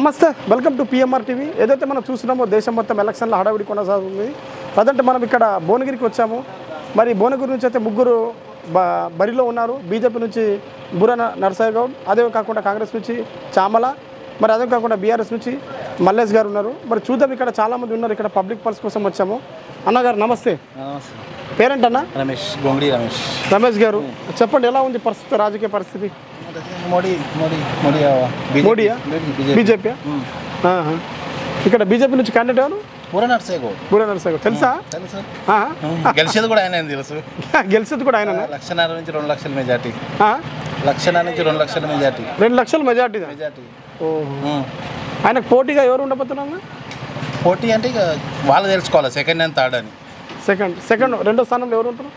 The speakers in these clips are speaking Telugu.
నమస్తే వెల్కమ్ టు పిఎంఆర్ టీవీ ఏదైతే మనం చూస్తున్నామో దేశం మొత్తం ఎలక్షన్ల హడావిడి కొనసాగుతుంది. అదంటే మనం ఇక్కడ భువనగిరికి వచ్చాము. మరి భువనగిరి నుంచి అయితే ముగ్గురు బ బరిలో ఉన్నారు. బీజేపీ నుంచి బుర్ర న- నరసయ్య గౌడ్ అదే కాకుండా కాంగ్రెస్ నుంచి చామల మరి అదే కాకుండా బీఆర్ఎస్ నుంచి మల్లేష్ గారు ఉన్నారు. మరి చూద్దాం ఇక్కడ చాలామంది ఉన్నారు. ఇక్కడ పబ్లిక్ పల్స్ కోసం వచ్చాము. అన్నగారు నమస్తే. నమస్తే. పేరెంట్ అన్న రమేష్ గొంగడి రమేష్. రమేష్ గారు చెప్పండి ఎలా ఉంది పరిస్థితి రాజకీయ పరిస్థితి? మోడీ మోడీ మోడీ మోడీయా? బీజేపీ ఇక్కడ బీజేపీ నుంచి క్యాండిడేట్ ఎవరు? నరసయ్య తెలుసా? గెలిచేది కూడా ఆయన తెలుసు. గెలిచేది కూడా ఆయన లక్షన్నర నుంచి రెండు లక్షల మెజార్టీ. లక్షన్నర నుంచి రెండు లక్షల మెజార్టీ. రెండు లక్షల మెజార్టీ. మెజార్టీ ఆయనకు పోటీగా ఎవరు ఉండబోతున్నారు? పోటీ అంటే ఇక వాళ్ళు తెలుసుకోవాలి సెకండ్ అండ్ థర్డ్ అని. సెకండ్ సెకండ్ రెండో స్థానంలో ఎవరు ఉంటారు?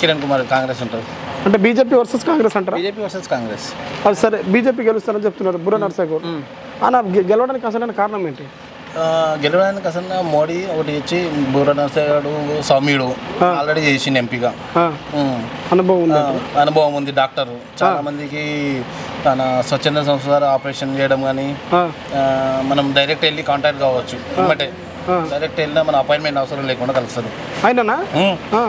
కిరణ్ కుమార్ కాంగ్రెస్ ఉంటుంది అంటే బీజేపీ వర్సెస్ కాంగ్రెస్ అంటారా? BJP versus Congress. అది సరే బీజేపీ గెలుస్తారని చెప్తున్నారు బుర్ర ఆయన గె- గెలవడానికి అసలైన కారణం ఏంటి? గెలవడానికి అసలు మోడీ ఒకటి ఇచ్చి బూర నర్సే గారు సౌమ్యుడు ఆల్రెడీ చేసిండు ఎంపీగా. అనుభవం అనుభవం ఉంది డాక్టర్. చాలా మందికి తన స్వచ్ఛంద సంస్థ ఆపరేషన్ చేయడం కానీ మనం డైరెక్ట్ వెళ్ళి కాంటాక్ట్ కావచ్చు. ఇమ్మటే డైరెక్ట్ వెళ్ళినా మన అపాయింట్మెంట్ అవసరం లేకుండా కలుస్తుంది ఆయననా ఆ,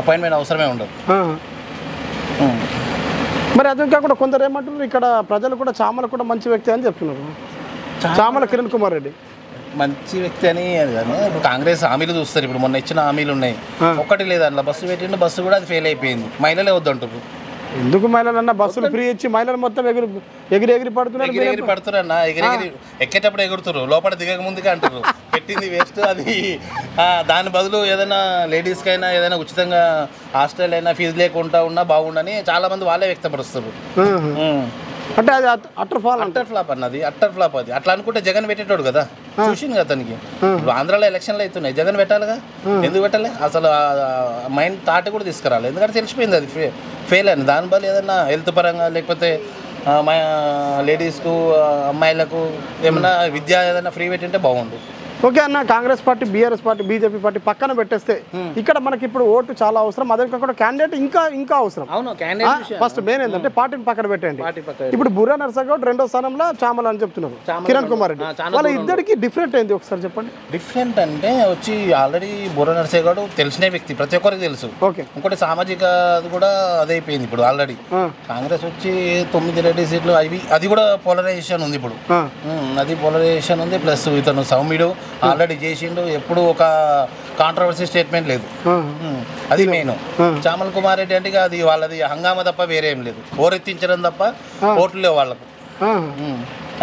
అపాయింట్మెంట్ అవసరమే ఉండదు. మరి అదే కాకుండా కొందరు ఏమంటున్నారు ఇక్కడ ప్రజలు కూడా చామల కూడా మంచి వ్యక్తి అని చెప్తున్నారు. చామల కిరణ్ కుమార్ రెడ్డి. మంచి వ్యక్తి అని అది కాదు. ఇప్పుడు కాంగ్రెస్ హామీలు చూస్తారు. ఇప్పుడు మొన్న ఇచ్చిన హామీలు ఉన్నాయి. ఒక్కటి లేదు అందులో. బస్సు పెట్టిండు బస్సు కూడా అది ఫెయిల్ అయిపోయింది. మహిళలే వద్దంటారు ఎందుకు మహిళలన్నా బస్సులు ఫ్రీ ఇచ్చి మహిళలు మొత్తం ఎగిరి ఎగిరి ఎగిరి పడుతున్నారు ఎగిరి ఎగిరి పడుతురన్న ఎగిరి ఎగిరి ఎక్కేటప్పుడు ఎగురుతురు లోపల దిగక ముందుగా అంటారు పెట్టింది వేస్ట్. అది దాని బదులు ఏదైనా లేడీస్కి అయినా ఏదైనా ఉచితంగా హాస్టల్ అయినా ఫీజు లేకుండా ఉన్నా బాగుండని చాలా మంది వాళ్ళే వ్యక్తపరుస్తారు. అంటే అది అటర్ ఫాల్ అంట అట్టర్ ఫ్లాప్ అన్నది అట్టర్ ఫ్లాప్ అది. అట్లా అనుకుంటే జగన్ పెట్టేటోడు కదా. చూసింది కదా తనకి ఇప్పుడు ఆంధ్రాలో ఎలక్షన్లు అవుతున్నాయి. జగన్ పెట్టాలిగా? ఎందుకు పెట్టాలి? అసలు మైండ్ థాట్ కూడా తీసుకురాలి. ఎందుకంటే తెలిసిపోయింది అది ఫే ఫెయిల్ అని. దాని బదులు ఏదైనా హెల్త్ పరంగా లేకపోతే మా లేడీస్కు అమ్మాయిలకు ఏమైనా విద్య ఏదైనా ఫ్రీ పెట్టింటే బాగుండు. ఓకే అన్న Congress party BRS party BJP party పక్కన పెట్టేస్తే ఇక్కడ మనకి ఇప్పుడు ఓటు చాలా అవసరం అదే కాకుండా క్యాండిడేట్ ఇంకా ఇంకా అవసరం. ఫస్ట్ మెయిన్ ఏంటంటే పార్టీని పక్కన పెట్టండి. ఇప్పుడు బుర్రా నర్సగౌడ్ రెండో స్థానంలో చామల అని చెప్తున్నారు. కిరణ్ కుమార్ రెడ్డి. వాళ్ళ ఇద్దరికి డిఫరెంట్ ఏంది ఒకసారి చెప్పండి? డిఫరెంట్ అంటే వచ్చి ఆల్రెడీ బుర్ర నర్సేగాడు తెలిసిన వ్యక్తి ప్రతి ఒక్కరికి తెలుసు. ఓకే. ఇంకోటి సామాజిక అది కూడా అదైపోయింది ఇప్పుడు ఆల్రెడీ కాంగ్రెస్ వచ్చి తొమ్మిది రెడ్డి సీట్లు అవి అది కూడా పోలరైజేషన్ ఉంది ఇప్పుడు. అది పోలరైజేషన్ ఉంది ప్లస్ ఇతను సౌమ్యుడు ఆల్రెడీ చేసిండు ఎప్పుడు ఒక కాంట్రవర్సీ స్టేట్మెంట్ లేదు. అది మెయిన్ చామల్ కుమార్ రెడ్డి అంటే అది వాళ్ళది హంగామా తప్ప వేరే ఏం లేదు. హోరెత్తించడం తప్ప ఓట్లు లేవు వాళ్ళకు.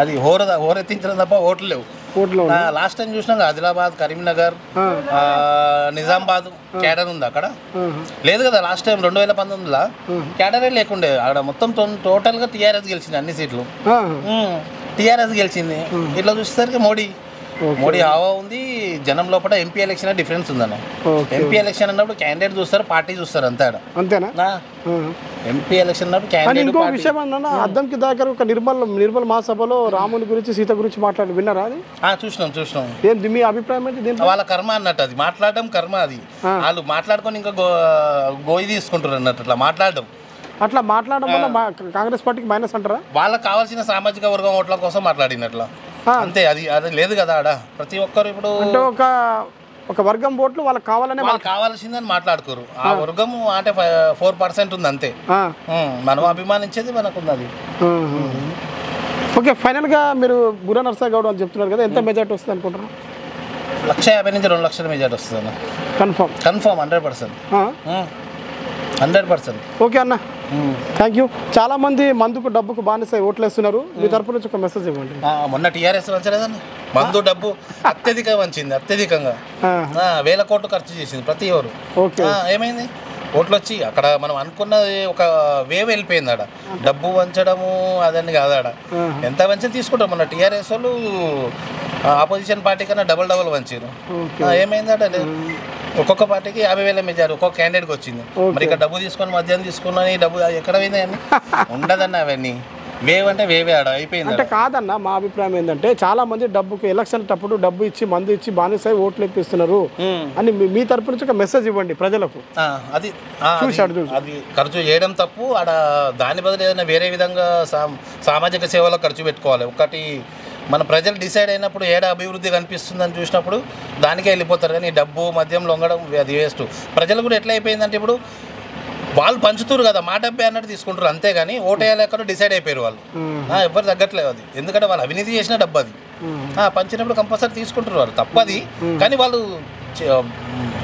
అది హోర హోరెత్తించడం తప్ప ఓట్లు లేవు. లాస్ట్ టైం చూసినాం ఆదిలాబాద్ కరీంనగర్ నిజామాబాద్ క్యాడర్ ఉంది అక్కడ. లేదు కదా లాస్ట్ టైం రెండు వేల పంతొమ్మిదిలో క్యాడరే లేకుండే అక్కడ మొత్తం టో- టోటల్గా టీఆర్ఎస్ గెలిచింది అన్ని సీట్లు. టీఆర్ఎస్ గెలిచింది. ఇట్లా చూసేసరికి మోడీ మోడీ హావా ఉంది జనం లోపల ఎంపీ ఎలక్షన్ డిఫరెన్స్ ఉందన్న ఎంపీ ఎలక్షన్ అన్నప్పుడు క్యాండిడేట్ చూస్తారు పార్టీ చూస్తారు అంతే అంతేనా. ఎంపీ ఎలక్షన్ అన్నప్పుడు అని క్యాండిడేట్ ఇంకో విషయం ఏంటన్నా అద్దంకి దగ్గర ఒక నిర్మల్ నిర్మల్ మహాసభలో రాముని గురించి సీత గురించి మాట్లాడి విన్నారా అది? చూసినాం చూసినాం. మీ అభిప్రాయం ఏంటి వాళ్ళ కర్మ అన్నట్టు అది. మాట్లాడడం కర్మ అది. వాళ్ళు మాట్లాడుకొని ఇంకా గోయి తీసుకుంటారు అన్నట్టు అట్లా మాట్లాడడం. అట్లా మాట్లాడడం వల్ల కాంగ్రెస్ పార్టీకి మైనస్ అంటారా? వాళ్ళకి కావాల్సిన సామాజిక వర్గం ఓట్ల కోసం మాట్లాడినట్ల. అంతే అది అది లేదు కదా ఆడ. ప్రతి ఒక్కరు ఇప్పుడు అంటే ఒక ఒక వర్గం ఓట్లు వాళ్ళకి కావాలనే వాళ్ళకి కావాల్సిందని మాట్లాడుకోరు. ఆ వర్గం అంటే ఫోర్ పర్సెంట్ ఉంది అంతే. మనం అభిమానించేది మనకు ఉన్నది ఆహా. ఓకే ఫైనల్గా మీరు బుర్ర నర్సా గౌడ్ అని చెప్తున్నారు కదా ఎంత మెజార్టీ వస్తుంది అనుకుంటున్నారు? లక్ష యాభై నుంచి రెండు లక్షల మెజార్టీ వస్తుంది అన్న. Confirm. Confirm hundred percent. Hundred percent. Okay అన్న. థ్యాంక్ యూ చాలా మంది మందుకు డబ్బుకు బానిసై ఓట్లేస్తున్నారు. మీ తరపు నుంచి ఒక మెసేజ్ ఇవ్వండి. మొన్న టీఆర్ఎస్ వంచలేదన్న మందు డబ్బు అత్యధిక వంచింది అత్యధికంగా. వేల కోట్లు ఖర్చు చేసింది ప్రతి ఎవరు. ఓకే ఏమైంది? ఓట్లు వచ్చి అక్కడ మనం అనుకున్నది ఒక వేవ్ వెళ్ళిపోయింది ఆడ డబ్బు వంచడము అదని కాదు ఆడ ఎంత వంచి తీసుకుంటాం. మన టీఆర్ఎస్ వాళ్ళు ఆపోజిషన్ పార్టీ కన్నా డబల్ డబల్ వంచారు ఓకే. ఆ, ఏమైంది ఆడ ఒక్కొక్క పార్టీకి యాభై వేల మెజారు ఒక్కొక్క క్యాండిడేట్కి వచ్చింది. మరి ఇక్కడ డబ్బు తీసుకొని మద్యం తీసుకున్నాను డబ్బు ఎక్కడ పోయింది అని ఉండదన్న అవన్నీ. వేవ్ అంటే వేవే ఆడ అయిపోయింది అంటే. కాదన్న మా అభిప్రాయం ఏంటంటే చాలా మంది డబ్బుకి ఎలక్షన్ అప్పుడు డబ్బు ఇచ్చి మందు ఇచ్చి బానిసై ఓట్లు ఇప్పిస్తున్నారు. అని మీ- తరపు నుంచి ఒక మెసేజ్ ఇవ్వండి ప్రజలకు అది అది- చూశాడు, చూశాడు. అది ఖర్చు చేయడం తప్పు ఆడ దాని బదులు ఏదైనా వేరే విధంగా సామ్- సామాజిక సేవలో ఖర్చు పెట్టుకోవాలి ఒకటి మన ప్రజలు డిసైడ్ అయినప్పుడు ఏడ అభివృద్ధి కనిపిస్తుందని చూసినప్పుడు దానికే వెళ్ళిపోతారు కానీ డబ్బు మద్యం లొంగడం అది వేస్ట్ ప్రజలు కూడా ఎట్లా అయిపోయిందంటే ఇప్పుడు వాళ్ళు పంచుతురు కదా మా డబ్బే అన్నట్టు తీసుకుంటారు అంతేగాని ఓటేయాలేక డిసైడ్ అయిపోయారు వాళ్ళు. ఆ, ఎవ్వరు తగ్గట్లేదు అది. ఎందుకంటే వాళ్ళు అవినీతి చేసిన డబ్బు అది. పంచినప్పుడు కంపల్సరీ తీసుకుంటారు వాళ్ళు. తప్పది. కానీ వాళ్ళు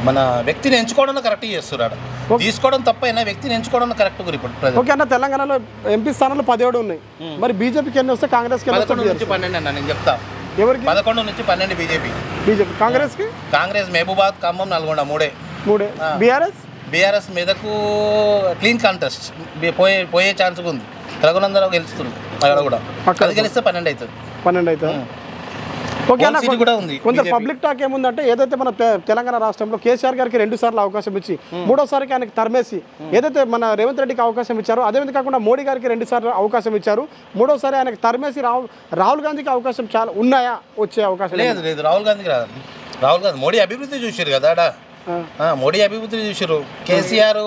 మన వ్యక్తిని ఎంచుకోవడం కరెక్ట్ చేస్తున్నారు తీసుకోవడం తప్పైనా వ్యక్తిని ఎంచుకోవడం కరెక్ట్ ఇప్పుడు ఓకే అన్న తెలంగాణలో ఎంపీ స్థానాలు పదిహేడు ఉన్నాయి. మరి బీజేపీకి ఎన్ని వస్తే కాంగ్రెస్కి ఎన్ని పదకొండు నుంచి పన్నెండు అన్న నేను చెప్తా. ఎవరికి? పదకొండు నుంచి పన్నెండు బీజేపీ. బీజేపీ. కాంగ్రెస్కి? కాంగ్రెస్ మహబూబాద్ ఖమ్మం నల్గొండ మూడే. మూడే. బీఆర్ఎస్? బీఆర్ఎస్ మీదకు క్లీన్ కాంటెస్ట్ పోయే పోయే ఛాన్స్ ఉంది. రఘునందరావు గెలుస్తుంది. అక్కడ కూడా. అది గెలిస్తే పన్నెండు అవుతుంది. పన్నెండు అయితే ఓకే అన్న కూడా ఉంది. పబ్లిక్ టాక్ ఏముందంటే ఏదైతే మన తెలంగాణ రాష్ట్రంలో కేసీఆర్ గారికి రెండు సార్లు అవకాశం ఇచ్చి మూడోసారికి ఆయనకి తరిమేసి ఏదైతే మన రేవంత్ రెడ్డికి అవకాశం ఇచ్చారో అదేవిధంగా కాకుండా మోడీ గారికి రెండు సార్లు అవకాశం ఇచ్చారు. మూడోసారి ఆయనకి తరిమేసి రాహుల్ రాహుల్ గాంధీకి అవకాశం చాలా ఉన్నాయా? వచ్చే అవకాశం లేదు లేదు. రాహుల్ గాంధీకి రాదు రాహుల్ గాంధీ మోడీ అభివృద్ధి చూసారు కదా మోడీ అభివృద్ధి చూసారు కేసీఆర్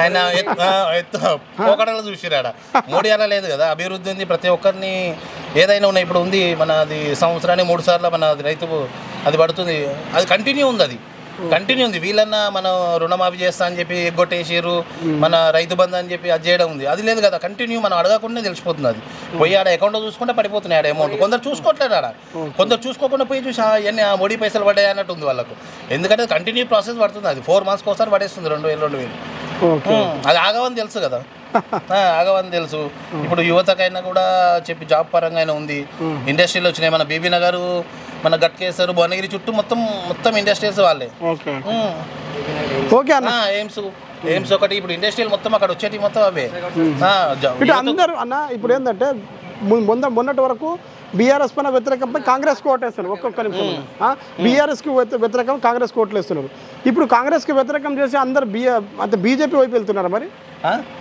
ఆయన పోకడలు చూసారు ఆడ మోడీ అలా లేదు కదా. అభివృద్ధి ఉంది ప్రతి ఒక్కరిని ఏదైనా ఉన్నాయి. ఇప్పుడు ఉంది మన అది సంవత్సరానికి మూడు సార్లు మన అది రైతు అది పడుతుంది. అది కంటిన్యూ ఉంది అది. కంటిన్యూ ఉంది. వీళ్ళన్నా మనం రుణమాఫీ చేస్తా అని చెప్పి ఎగ్గొట్టేసారు మన రైతు బంధు అని చెప్పి అది చేయడం ఉంది. అది లేదు కదా. కంటిన్యూ మనం అడగకుండా తెలిసిపోతుంది అది. పోయి ఆడ అకౌంట్లో చూసుకుంటే పడిపోతున్నాయి ఆడ అమౌంట్ కొందరు చూసుకోవట్లేదు ఆడ. కొందరు చూసుకోకుండా పోయి చూసి "ఆ, ఇవన్నీ ఆ మోడీ పైసలు పడ్డాయి అన్నట్టు ఉంది వాళ్ళకు. ఎందుకంటే కంటిన్యూ ప్రాసెస్ పడుతుంది అది. ఫోర్ మంత్స్కి ఒకసారి పడేస్తుంది రెండు వేలు రెండు వేలు. అది ఆగవని తెలుసు కదా. ఆగవని తెలుసు. ఇప్పుడు యువతకైనా కూడా చెప్పి జాబ్ పరంగా అయినా ఉంది ఇండస్ట్రీలు వచ్చినాయి. మన బీబీ నగర్ మన గట్కేశ్వర్ భువనగిరి చుట్టూ మొత్తం మొత్తం ఇండస్ట్రీస్ వాళ్ళే. ఓకే అన్న. ఎయిమ్స్ ఎయిమ్స్ ఒకటి. ఇప్పుడు ఇండస్ట్రియల్ మొత్తం అక్కడ వచ్చేటి మొత్తం అవే. అందరూ అన్న ఇప్పుడు ఏంటంటే మొన్న మొన్నటి వరకు బీఆర్ఎస్ పైన వ్యతిరేకంపై కాంగ్రెస్ ఓటేస్తున్నారు. ఒక్కొక్క నిమిషం. బీఆర్ఎస్కి వ్యతిరేకం కాంగ్రెస్ ఓట్లేస్తున్నారు ఇప్పుడు కాంగ్రెస్కి వ్యతిరేకం చేసి అందరు బీ అంటే బీజేపీ వైపు వెళ్తున్నారు మరి?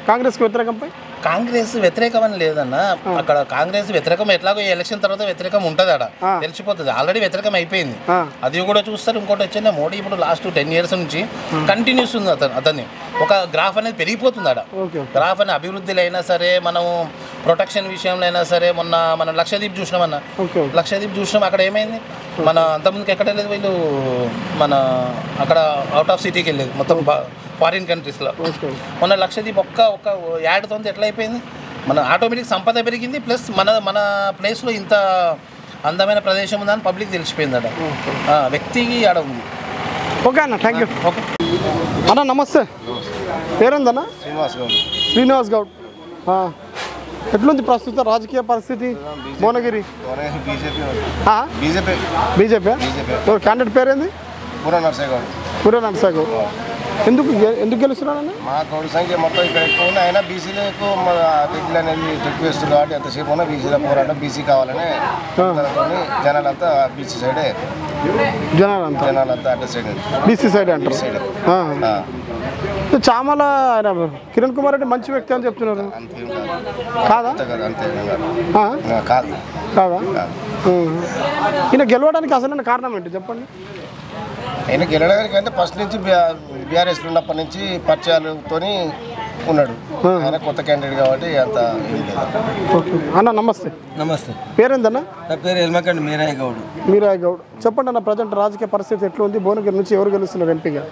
కాంగ్రెస్కి వ్యతిరేకంపై? కాంగ్రెస్ వ్యతిరేకం అని లేదన్న అక్కడ కాంగ్రెస్ వ్యతిరేకం ఎట్లాగో ఎలక్షన్ తర్వాత వ్యతిరేకం ఉంటుంది ఆ. తెలిసిపోతుంది. ఆల్రెడీ వ్యతిరేకం అయిపోయింది. అది కూడా చూస్తారు ఇంకోటి వచ్చింది మోడీ ఇప్పుడు లాస్ట్ టెన్ ఇయర్స్ నుంచి కంటిన్యూస్ ఉంది అతను అతన్ని. ఒక గ్రాఫ్ అనేది పెరిగిపోతుంది ఓకే గ్రాఫ్ అనే అభివృద్ధిలో అయినా సరే మనం ప్రొటెక్షన్ విషయంలో అయినా సరే మొన్న మనం లక్షదీప్ చూసినామన్న. లక్షదీప్ చూసినాం అక్కడ ఏమైంది? మన అంతకుముందుకు ఎక్కడ వెళ్ళేది వీళ్ళు? మన అక్కడ అవుట్ ఆఫ్ సిటీకి వెళ్ళేది. మొత్తం ఫారిన్ కంట్రీస్లో ఓకే. మొన్న లక్షదీప్ ఒక్క ఒక్క యాడ్తో ఎట్లా అయిపోయింది? మన ఆటోమేటిక్ సంపద పెరిగింది ప్లస్ మన మన ప్లేస్లో ఇంత అందమైన ప్రదేశం ఉందని పబ్లిక్ తెలిసిపోయింది ఆ, వ్యక్తికి ఆడ ఉంది. ఓకే అన్న థ్యాంక్ యూ ఓకే. అన్న నమస్తే. పేరుందన్న? శ్రీనివాస్ గౌడ్. శ్రీనివాస్ గౌడ్. ఆ, ఎట్లుంది ప్రస్తుత రాజకీయ పరిస్థితి? భువనగిరి. బీజేపీ ఆ? బీజేపీ. క్యాండిడేట్ పేరేంది? పూర నర్సయ్య గౌడ్. పూరే నరసాగౌడ్ ఎందుకు ఎందుకు గెలుస్తున్నాడన్న మా గౌడ్ సంఖ్య మొత్తం ఇక్కడ ఎక్కువ ఉంది. అయినా బీసీలో ఎక్కువ రెడ్లు అనేది వేస్తుంది కాబట్టి ఎంతసేపు ఉన్నా బీసీలో పోరాటం బీసీ కావాలని జనాలంతా బీసీ సైడే. జనాలు అంతా జనాలంతా అడ్డ సైడ్ బీసీ సైడ్ అంటారు. సైడ్. చామల ఆయన కిరణ్ కుమార్ రెడ్డి మంచి వ్యక్తి అని చెప్తున్నారు. కాదు. కాదా. ఈయన గెలవడానికి అసలైన కారణం ఏంటి? చెప్పండి. ఆయన గెలవడానికి అంటే ఫస్ట్ నుంచి బీఆర్ఎస్ ఉన్నప్పటి నుంచి పరిచయాలతోని ఉన్నాడు. ఆయన కొత్త క్యాండిడేట్ కాబట్టి అంత అన్న నమస్తే. నమస్తే. పేరేందన్న? నా పేరు ఎల్మకండి మీరయ్య గౌడ్. మీరా గౌడ్. చెప్పండి అన్న ప్రజెంట్ రాజకీయ పరిస్థితి ఎట్లా ఉంది భువనగిరి నుంచి ఎవరు గెలుస్తున్నారు ఎంపీగా?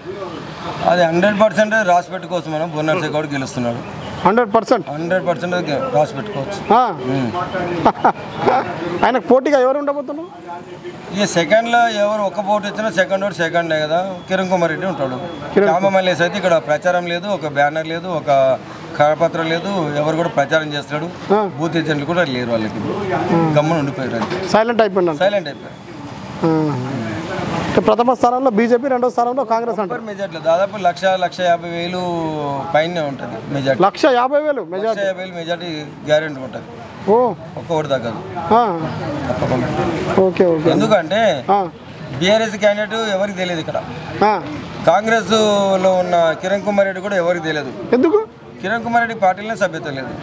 అది హండ్రెడ్ పర్సెంట్ రాసిపెట్టు కోసం మనం బొన్నర్సే Goud గెలుస్తున్నాడు. Hundred percent. Hundred percent రాసి పెట్టుకోవచ్చు. ఆయనకు పోటీగా ఎవరు ఉండబోతున్నారు? ఈ సెకండ్లో ఎవరు ఒక్క పోటీ వచ్చినా సెకండ్ ఓటు సెకండే కదా. కిరణ్ కుమార్ రెడ్డి ఉంటాడు. రామమల్లేస్ అయితే ఇక్కడ ప్రచారం లేదు ఒక బ్యానర్ లేదు ఒక కరపత్రం లేదు. ఎవరు కూడా ప్రచారం చేస్తున్నాడు. బూత్ ఏజెంట్లు కూడా లేరు వాళ్ళకి. గమ్మున ఉండిపోయారు సైలెంట్ అయిపోయినాను సైలెంట్ అయిపోయారు. ప్రథమ స్థానంలో బీజేపీ రెండో స్థానంలో కాంగ్రెస్ అంటారు. మెజార్టీలో దాదాపు లక్ష లక్ష యాభై వేలు పైనే ఉంటుంది మెజార్టీ లక్ష యాభై వేలు మెజార్టీ యాభై వేలు మెజార్టీ గ్యారెంటీ ఉంటుంది. ఓ. ఒక్క ఓటు తగ్గదు. తప్పకుండా. Okay okay. ఎందుకంటే. బీఆర్ఎస్ క్యాండిడేట్ ఎవరికి తెలియదు ఇక్కడ. ఆ. కాంగ్రెస్లో ఉన్న కిరణ్ కుమార్ రెడ్డి కూడా ఎవరికి తెలియదు. ఎందుకు? కిరణ్ కుమార్ రెడ్డి పార్టీలోనే సభ్యత లేదు.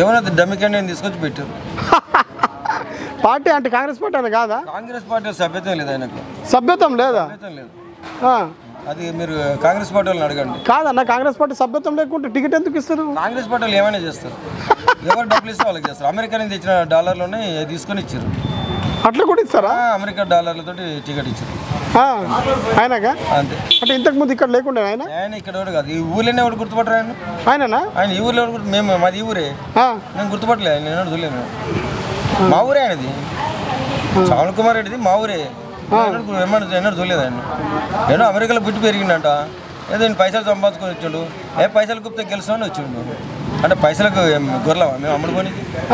ఎవరో డమ్మి క్యాండిడేట్ తీసుకొచ్చి పెట్టారు పార్టీ అంటే కాంగ్రెస్ పార్టీ అని కాదా? కాంగ్రెస్ పార్టీ సభ్యత లేదు ఆయనకు. సభ్యతం లేదా? సభ్యతం లేదు. ఆ. అది మీరు కాంగ్రెస్ పార్టీ వాళ్ళని అడగండి. కాదన్న కాంగ్రెస్ పార్టీ సభ్యత్వం లేకుంటే టికెట్ ఎందుకు ఇస్తారు? కాంగ్రెస్ పార్టీ వాళ్ళు ఏమైనా చేస్తారు. ఎవరు డబ్బులు ఇస్తే వాళ్ళకి చేస్తారు. అమెరికా నుంచి తెచ్చిన డాలర్లోనే తీసుకొని ఇచ్చారు. అట్లా కూడా ఇస్తారా? ఆ, అమెరికా డాలర్లతోటి టికెట్ ఇచ్చారు. ఆ, ఆయనగా అంతే. అంటే ఇంతకు ముందు ఇక్కడ లేకుండా ఆయన? ఆయన ఇక్కడ ఎవరు కాదు. ఈ ఊర్లోనే ఎవరు గుర్తుపట్టరు ఆయన? ఆయననా? ఆయన ఈ ఊర్లో ఎవరు గుర్తు మేము మాది ఈ ఊరే. ఆ, నేను గుర్తుపట్టలే ఆయన నేను చూడలేను మా ఊరే ఆయనది. శ్రావణ్ కుమార్ రెడ్డిది మా ఊరే. ఏమన్నా ఎన్నడూ చూడలేదు ఆయన ఏదో అమెరికాలో పుట్టి పెరిగిండంట. ఏదో పైసలు సంపాదించుకొని వచ్చిండు. ఏ పైసలు గుప్తే గెలుస్తామని వచ్చిండు. అంటే పైసలకు ఏం గొర్రెలమా మేము.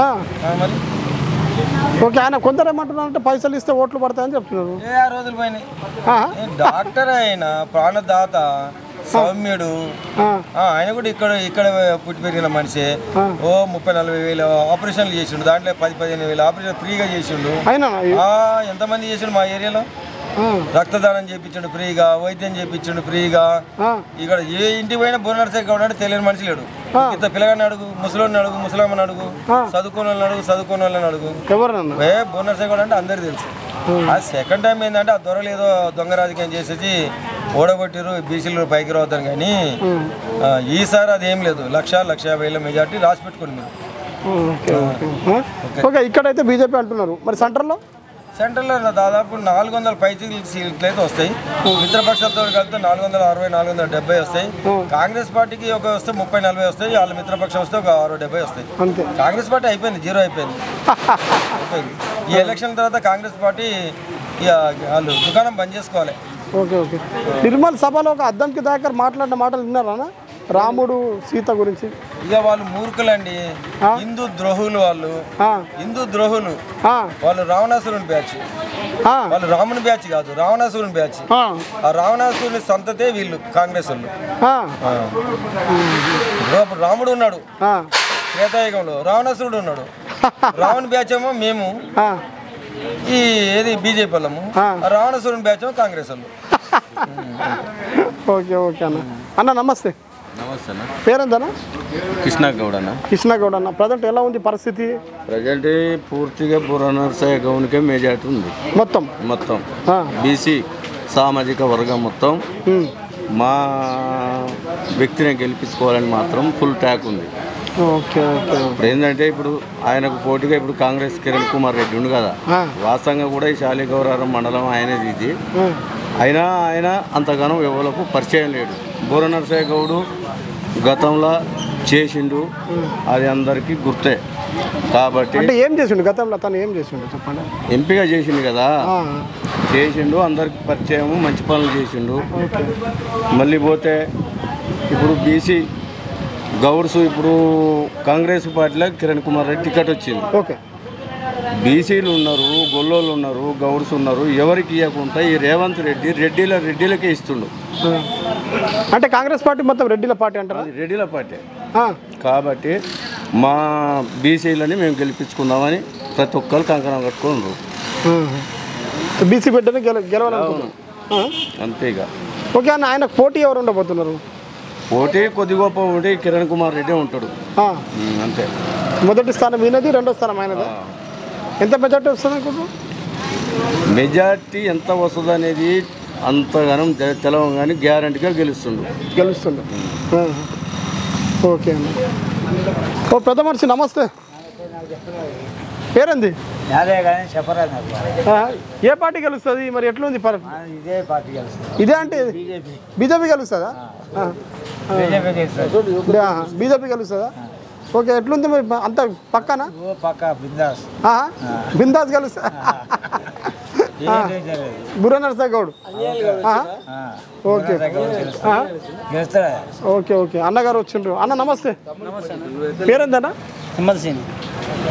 ఆ, మరి? ఓకే ఆయన కొందరు ఏమంటున్నారు అంటే పైసలు ఇస్తే ఓట్లు పడతాయని చెప్తున్నారు. ఏ ఆ రోజులు ఏ డాక్టర్ అయిన ప్రాణదాత సౌమ్యుడు. ఆయన కూడా ఇక్కడ ఇక్కడ పుట్టి పెరిగిన మనిషి. ఓ ముప్పై నలభై వేలు ఆపరేషన్లు చేసిండు. దాంట్లో పది పదిహేను వేలు ఆపరేషన్ ఫ్రీగా చేసిండు. ఎంతమంది చేసిండు మా ఏరియాలో? రక్తదానం చేయించండు ఫ్రీగా వైద్యం చేయించండు ఫ్రీగా. ఇక్కడ ఏ ఇంటికి పోయినా బోనర్సే కావాలంటే తెలియని మనిషి లేడు. ఇంత పిల్లగాని అడుగు ముసలోని అడుగు ముసలామని అడుగు చదువుకున్న వాళ్ళని అడుగు చదువుకున్న వాళ్ళని అడుగు ఏ బోనర్సే కూడా అంటే అందరికి తెలుసు. ఆ. సెకండ్ టైం ఏంటంటే ఆ దొరలు ఏదో దొంగ రాజకీయం చేసేసి ఓడగొట్టిరు బీసీలు పైకి రావద్దని కానీ ఈసారి అది ఏం లేదు. లక్ష లక్ష యాభై వేల మెజార్టీ రాసి పెట్టుకోండి మీరు? ఓకే ఇక్కడైతే బీజేపీ అంటున్నారు. మరి సెంటర్లో? సెంట్రల్లో దాదాపు నాలుగు వందల పైచి సీట్లు అయితే వస్తాయి. మిత్రపక్షాలతో కలిపితే నాలుగు వందల అరవై నాలుగు వందల డెబ్బై వస్తాయి. కాంగ్రెస్ పార్టీకి ఒక వస్తే ముప్పై నలభై వస్తాయి. వాళ్ళ మిత్రపక్షం వస్తే ఒక అరవై డెబ్బై వస్తాయి. కాంగ్రెస్ పార్టీ అయిపోయింది జీరో అయిపోయింది. అయిపోయింది ఈ ఎలక్షన్ తర్వాత కాంగ్రెస్ పార్టీ వాళ్ళు దుకాణం బంద్ చేసుకోవాలి. Okay okay. నిర్మల్ సభలో ఒక అద్దంకి దాకర్ మాట్లాడిన మాటలు విన్నారా రాముడు సీత గురించి. ఇక వాళ్ళు మూర్ఖులండి. హిందూ ద్రోహులు వాళ్ళు. హిందూ ద్రోహులు. వాళ్ళు రావణాసురుని బ్యాచ్. వాళ్ళు రాముని బ్యాచ్ కాదు రావణాసురుని బ్యాచ్. ఆ, రావణాసురుని సంతతే వీళ్ళు కాంగ్రెస్ వాళ్ళు. రాముడు ఉన్నాడు. త్రేతాయుగంలో రావణాసురుడు ఉన్నాడు. రావణ బ్యాచ్ ఏమో మేము. ఈ ఏది బీజేపీ వాళ్ళము. రావణాసురుని బ్యాచ్ ఏమో కాంగ్రెస్ వాళ్ళు. ఓకే ఓకే అన్న. అన్న నమస్తే. నమస్తే పేరెంతనా కృష్ణా గౌడ్ అన్న. కృష్ణ గౌడ్ అన్న. ప్రజెంట్ ఎలా ఉంది పరిస్థితి? ప్రజెంట్ పూర్తిగా బుర్రనర్సయ్య గౌన్కే మెజార్టీ ఉంది. మొత్తం? మొత్తం. బీసీ సామాజిక వర్గం మొత్తం. మా వ్యక్తిని గెలిపించుకోవాలని మాత్రం ఫుల్ ట్యాక్ ఉంది. ఓకే ఓకే ఇప్పుడు ఏంటంటే ఇప్పుడు ఆయనకు పోటీగా ఇప్పుడు కాంగ్రెస్ కిరణ్ కుమార్ రెడ్డి ఉంది కదా. వాస్తవంగా కూడా ఈ శాలిగౌరారం మండలం ఆయనది ఇది అయినా ఆయన అంతగానో ఎవరికి పరిచయం లేడు. బూర నరసయ్య గౌడు గతంలో చేసిండు. అది అందరికీ గుర్తే. కాబట్టి అంటే ఏం చేసిండు గతంలో? తను ఏం చేసిండు చెప్పండి? ఎంపిక చేసిండు కదా. చేసిండు అందరికి పరిచయం మంచి పనులు చేసిండు. మళ్ళీ పోతే ఇప్పుడు బీసీ గౌడ్స్ ఇప్పుడు కాంగ్రెస్ పార్టీలో కిరణ్ కుమార్ రెడ్డి టికెట్ వచ్చింది. ఓకే. బీసీలు ఉన్నారు గొల్లోళ్ళు ఉన్నారు గౌడ్స్ ఉన్నారు ఎవరికి ఇవ్వకుండా ఈ రేవంత్ రెడ్డి రెడ్డిల రెడ్డిలకే ఇస్తుండు. అంటే కాంగ్రెస్ పార్టీ మొత్తం రెడ్డిల పార్టీ అంటారా? అది రెడ్డిల పార్టీ. కాబట్టి మా బీసీలని మేము గెలిపించుకుందామని ప్రతి ఒక్కరు కంకణం కట్టుకున్నారు. బీసీ బిడ్డని గెల గెలవాలనుకుంటున్నాను ఆ. అంతే ఇక. ఓకే అన్న ఆయనకు పోటీ ఎవరు ఉండబోతున్నారు? పోటీ కొద్ది గొప్ప ఉంటే కిరణ్ కుమార్ రెడ్డి ఉంటాడు. అంతే. మొదటి స్థానం ఈయనది రెండో స్థానం ఆయనది? ఎంత మెజార్టీ వస్తుంది అనుకుంటున్నాను మెజార్టీ ఎంత వస్తుంది అనేది అంతగానం తెలవం కానీ గ్యారంటీగా గెలుస్తుండు. గెలుస్తుంది ఆ. ఓకే అన్న. ఓ పెద్ద మనిషి నమస్తే. పేరేంది? ఏ పార్టీ గెలుస్తుంది? మరి ఎట్లుంది పరి? ఇదే పార్టీ గెలుస్తుంది. ఇదే అంటే బీజేపీ. బీజేపీ గెలుస్తుందా? ఆ. బీజేపీ గెలుస్తుంది. ఓకే ఎట్లుంది మరి? అంత పక్కన? ఓ పక్క బిందాస్. బిందాస్ గెలుస్తా. ఏం తెలియదు బుర్ర నరసా గౌడ్ ఆహా. ఓకే. Okay okay. అన్నగారు వచ్చిండ్రు. అన్న నమస్తే. పేరేందన్నా?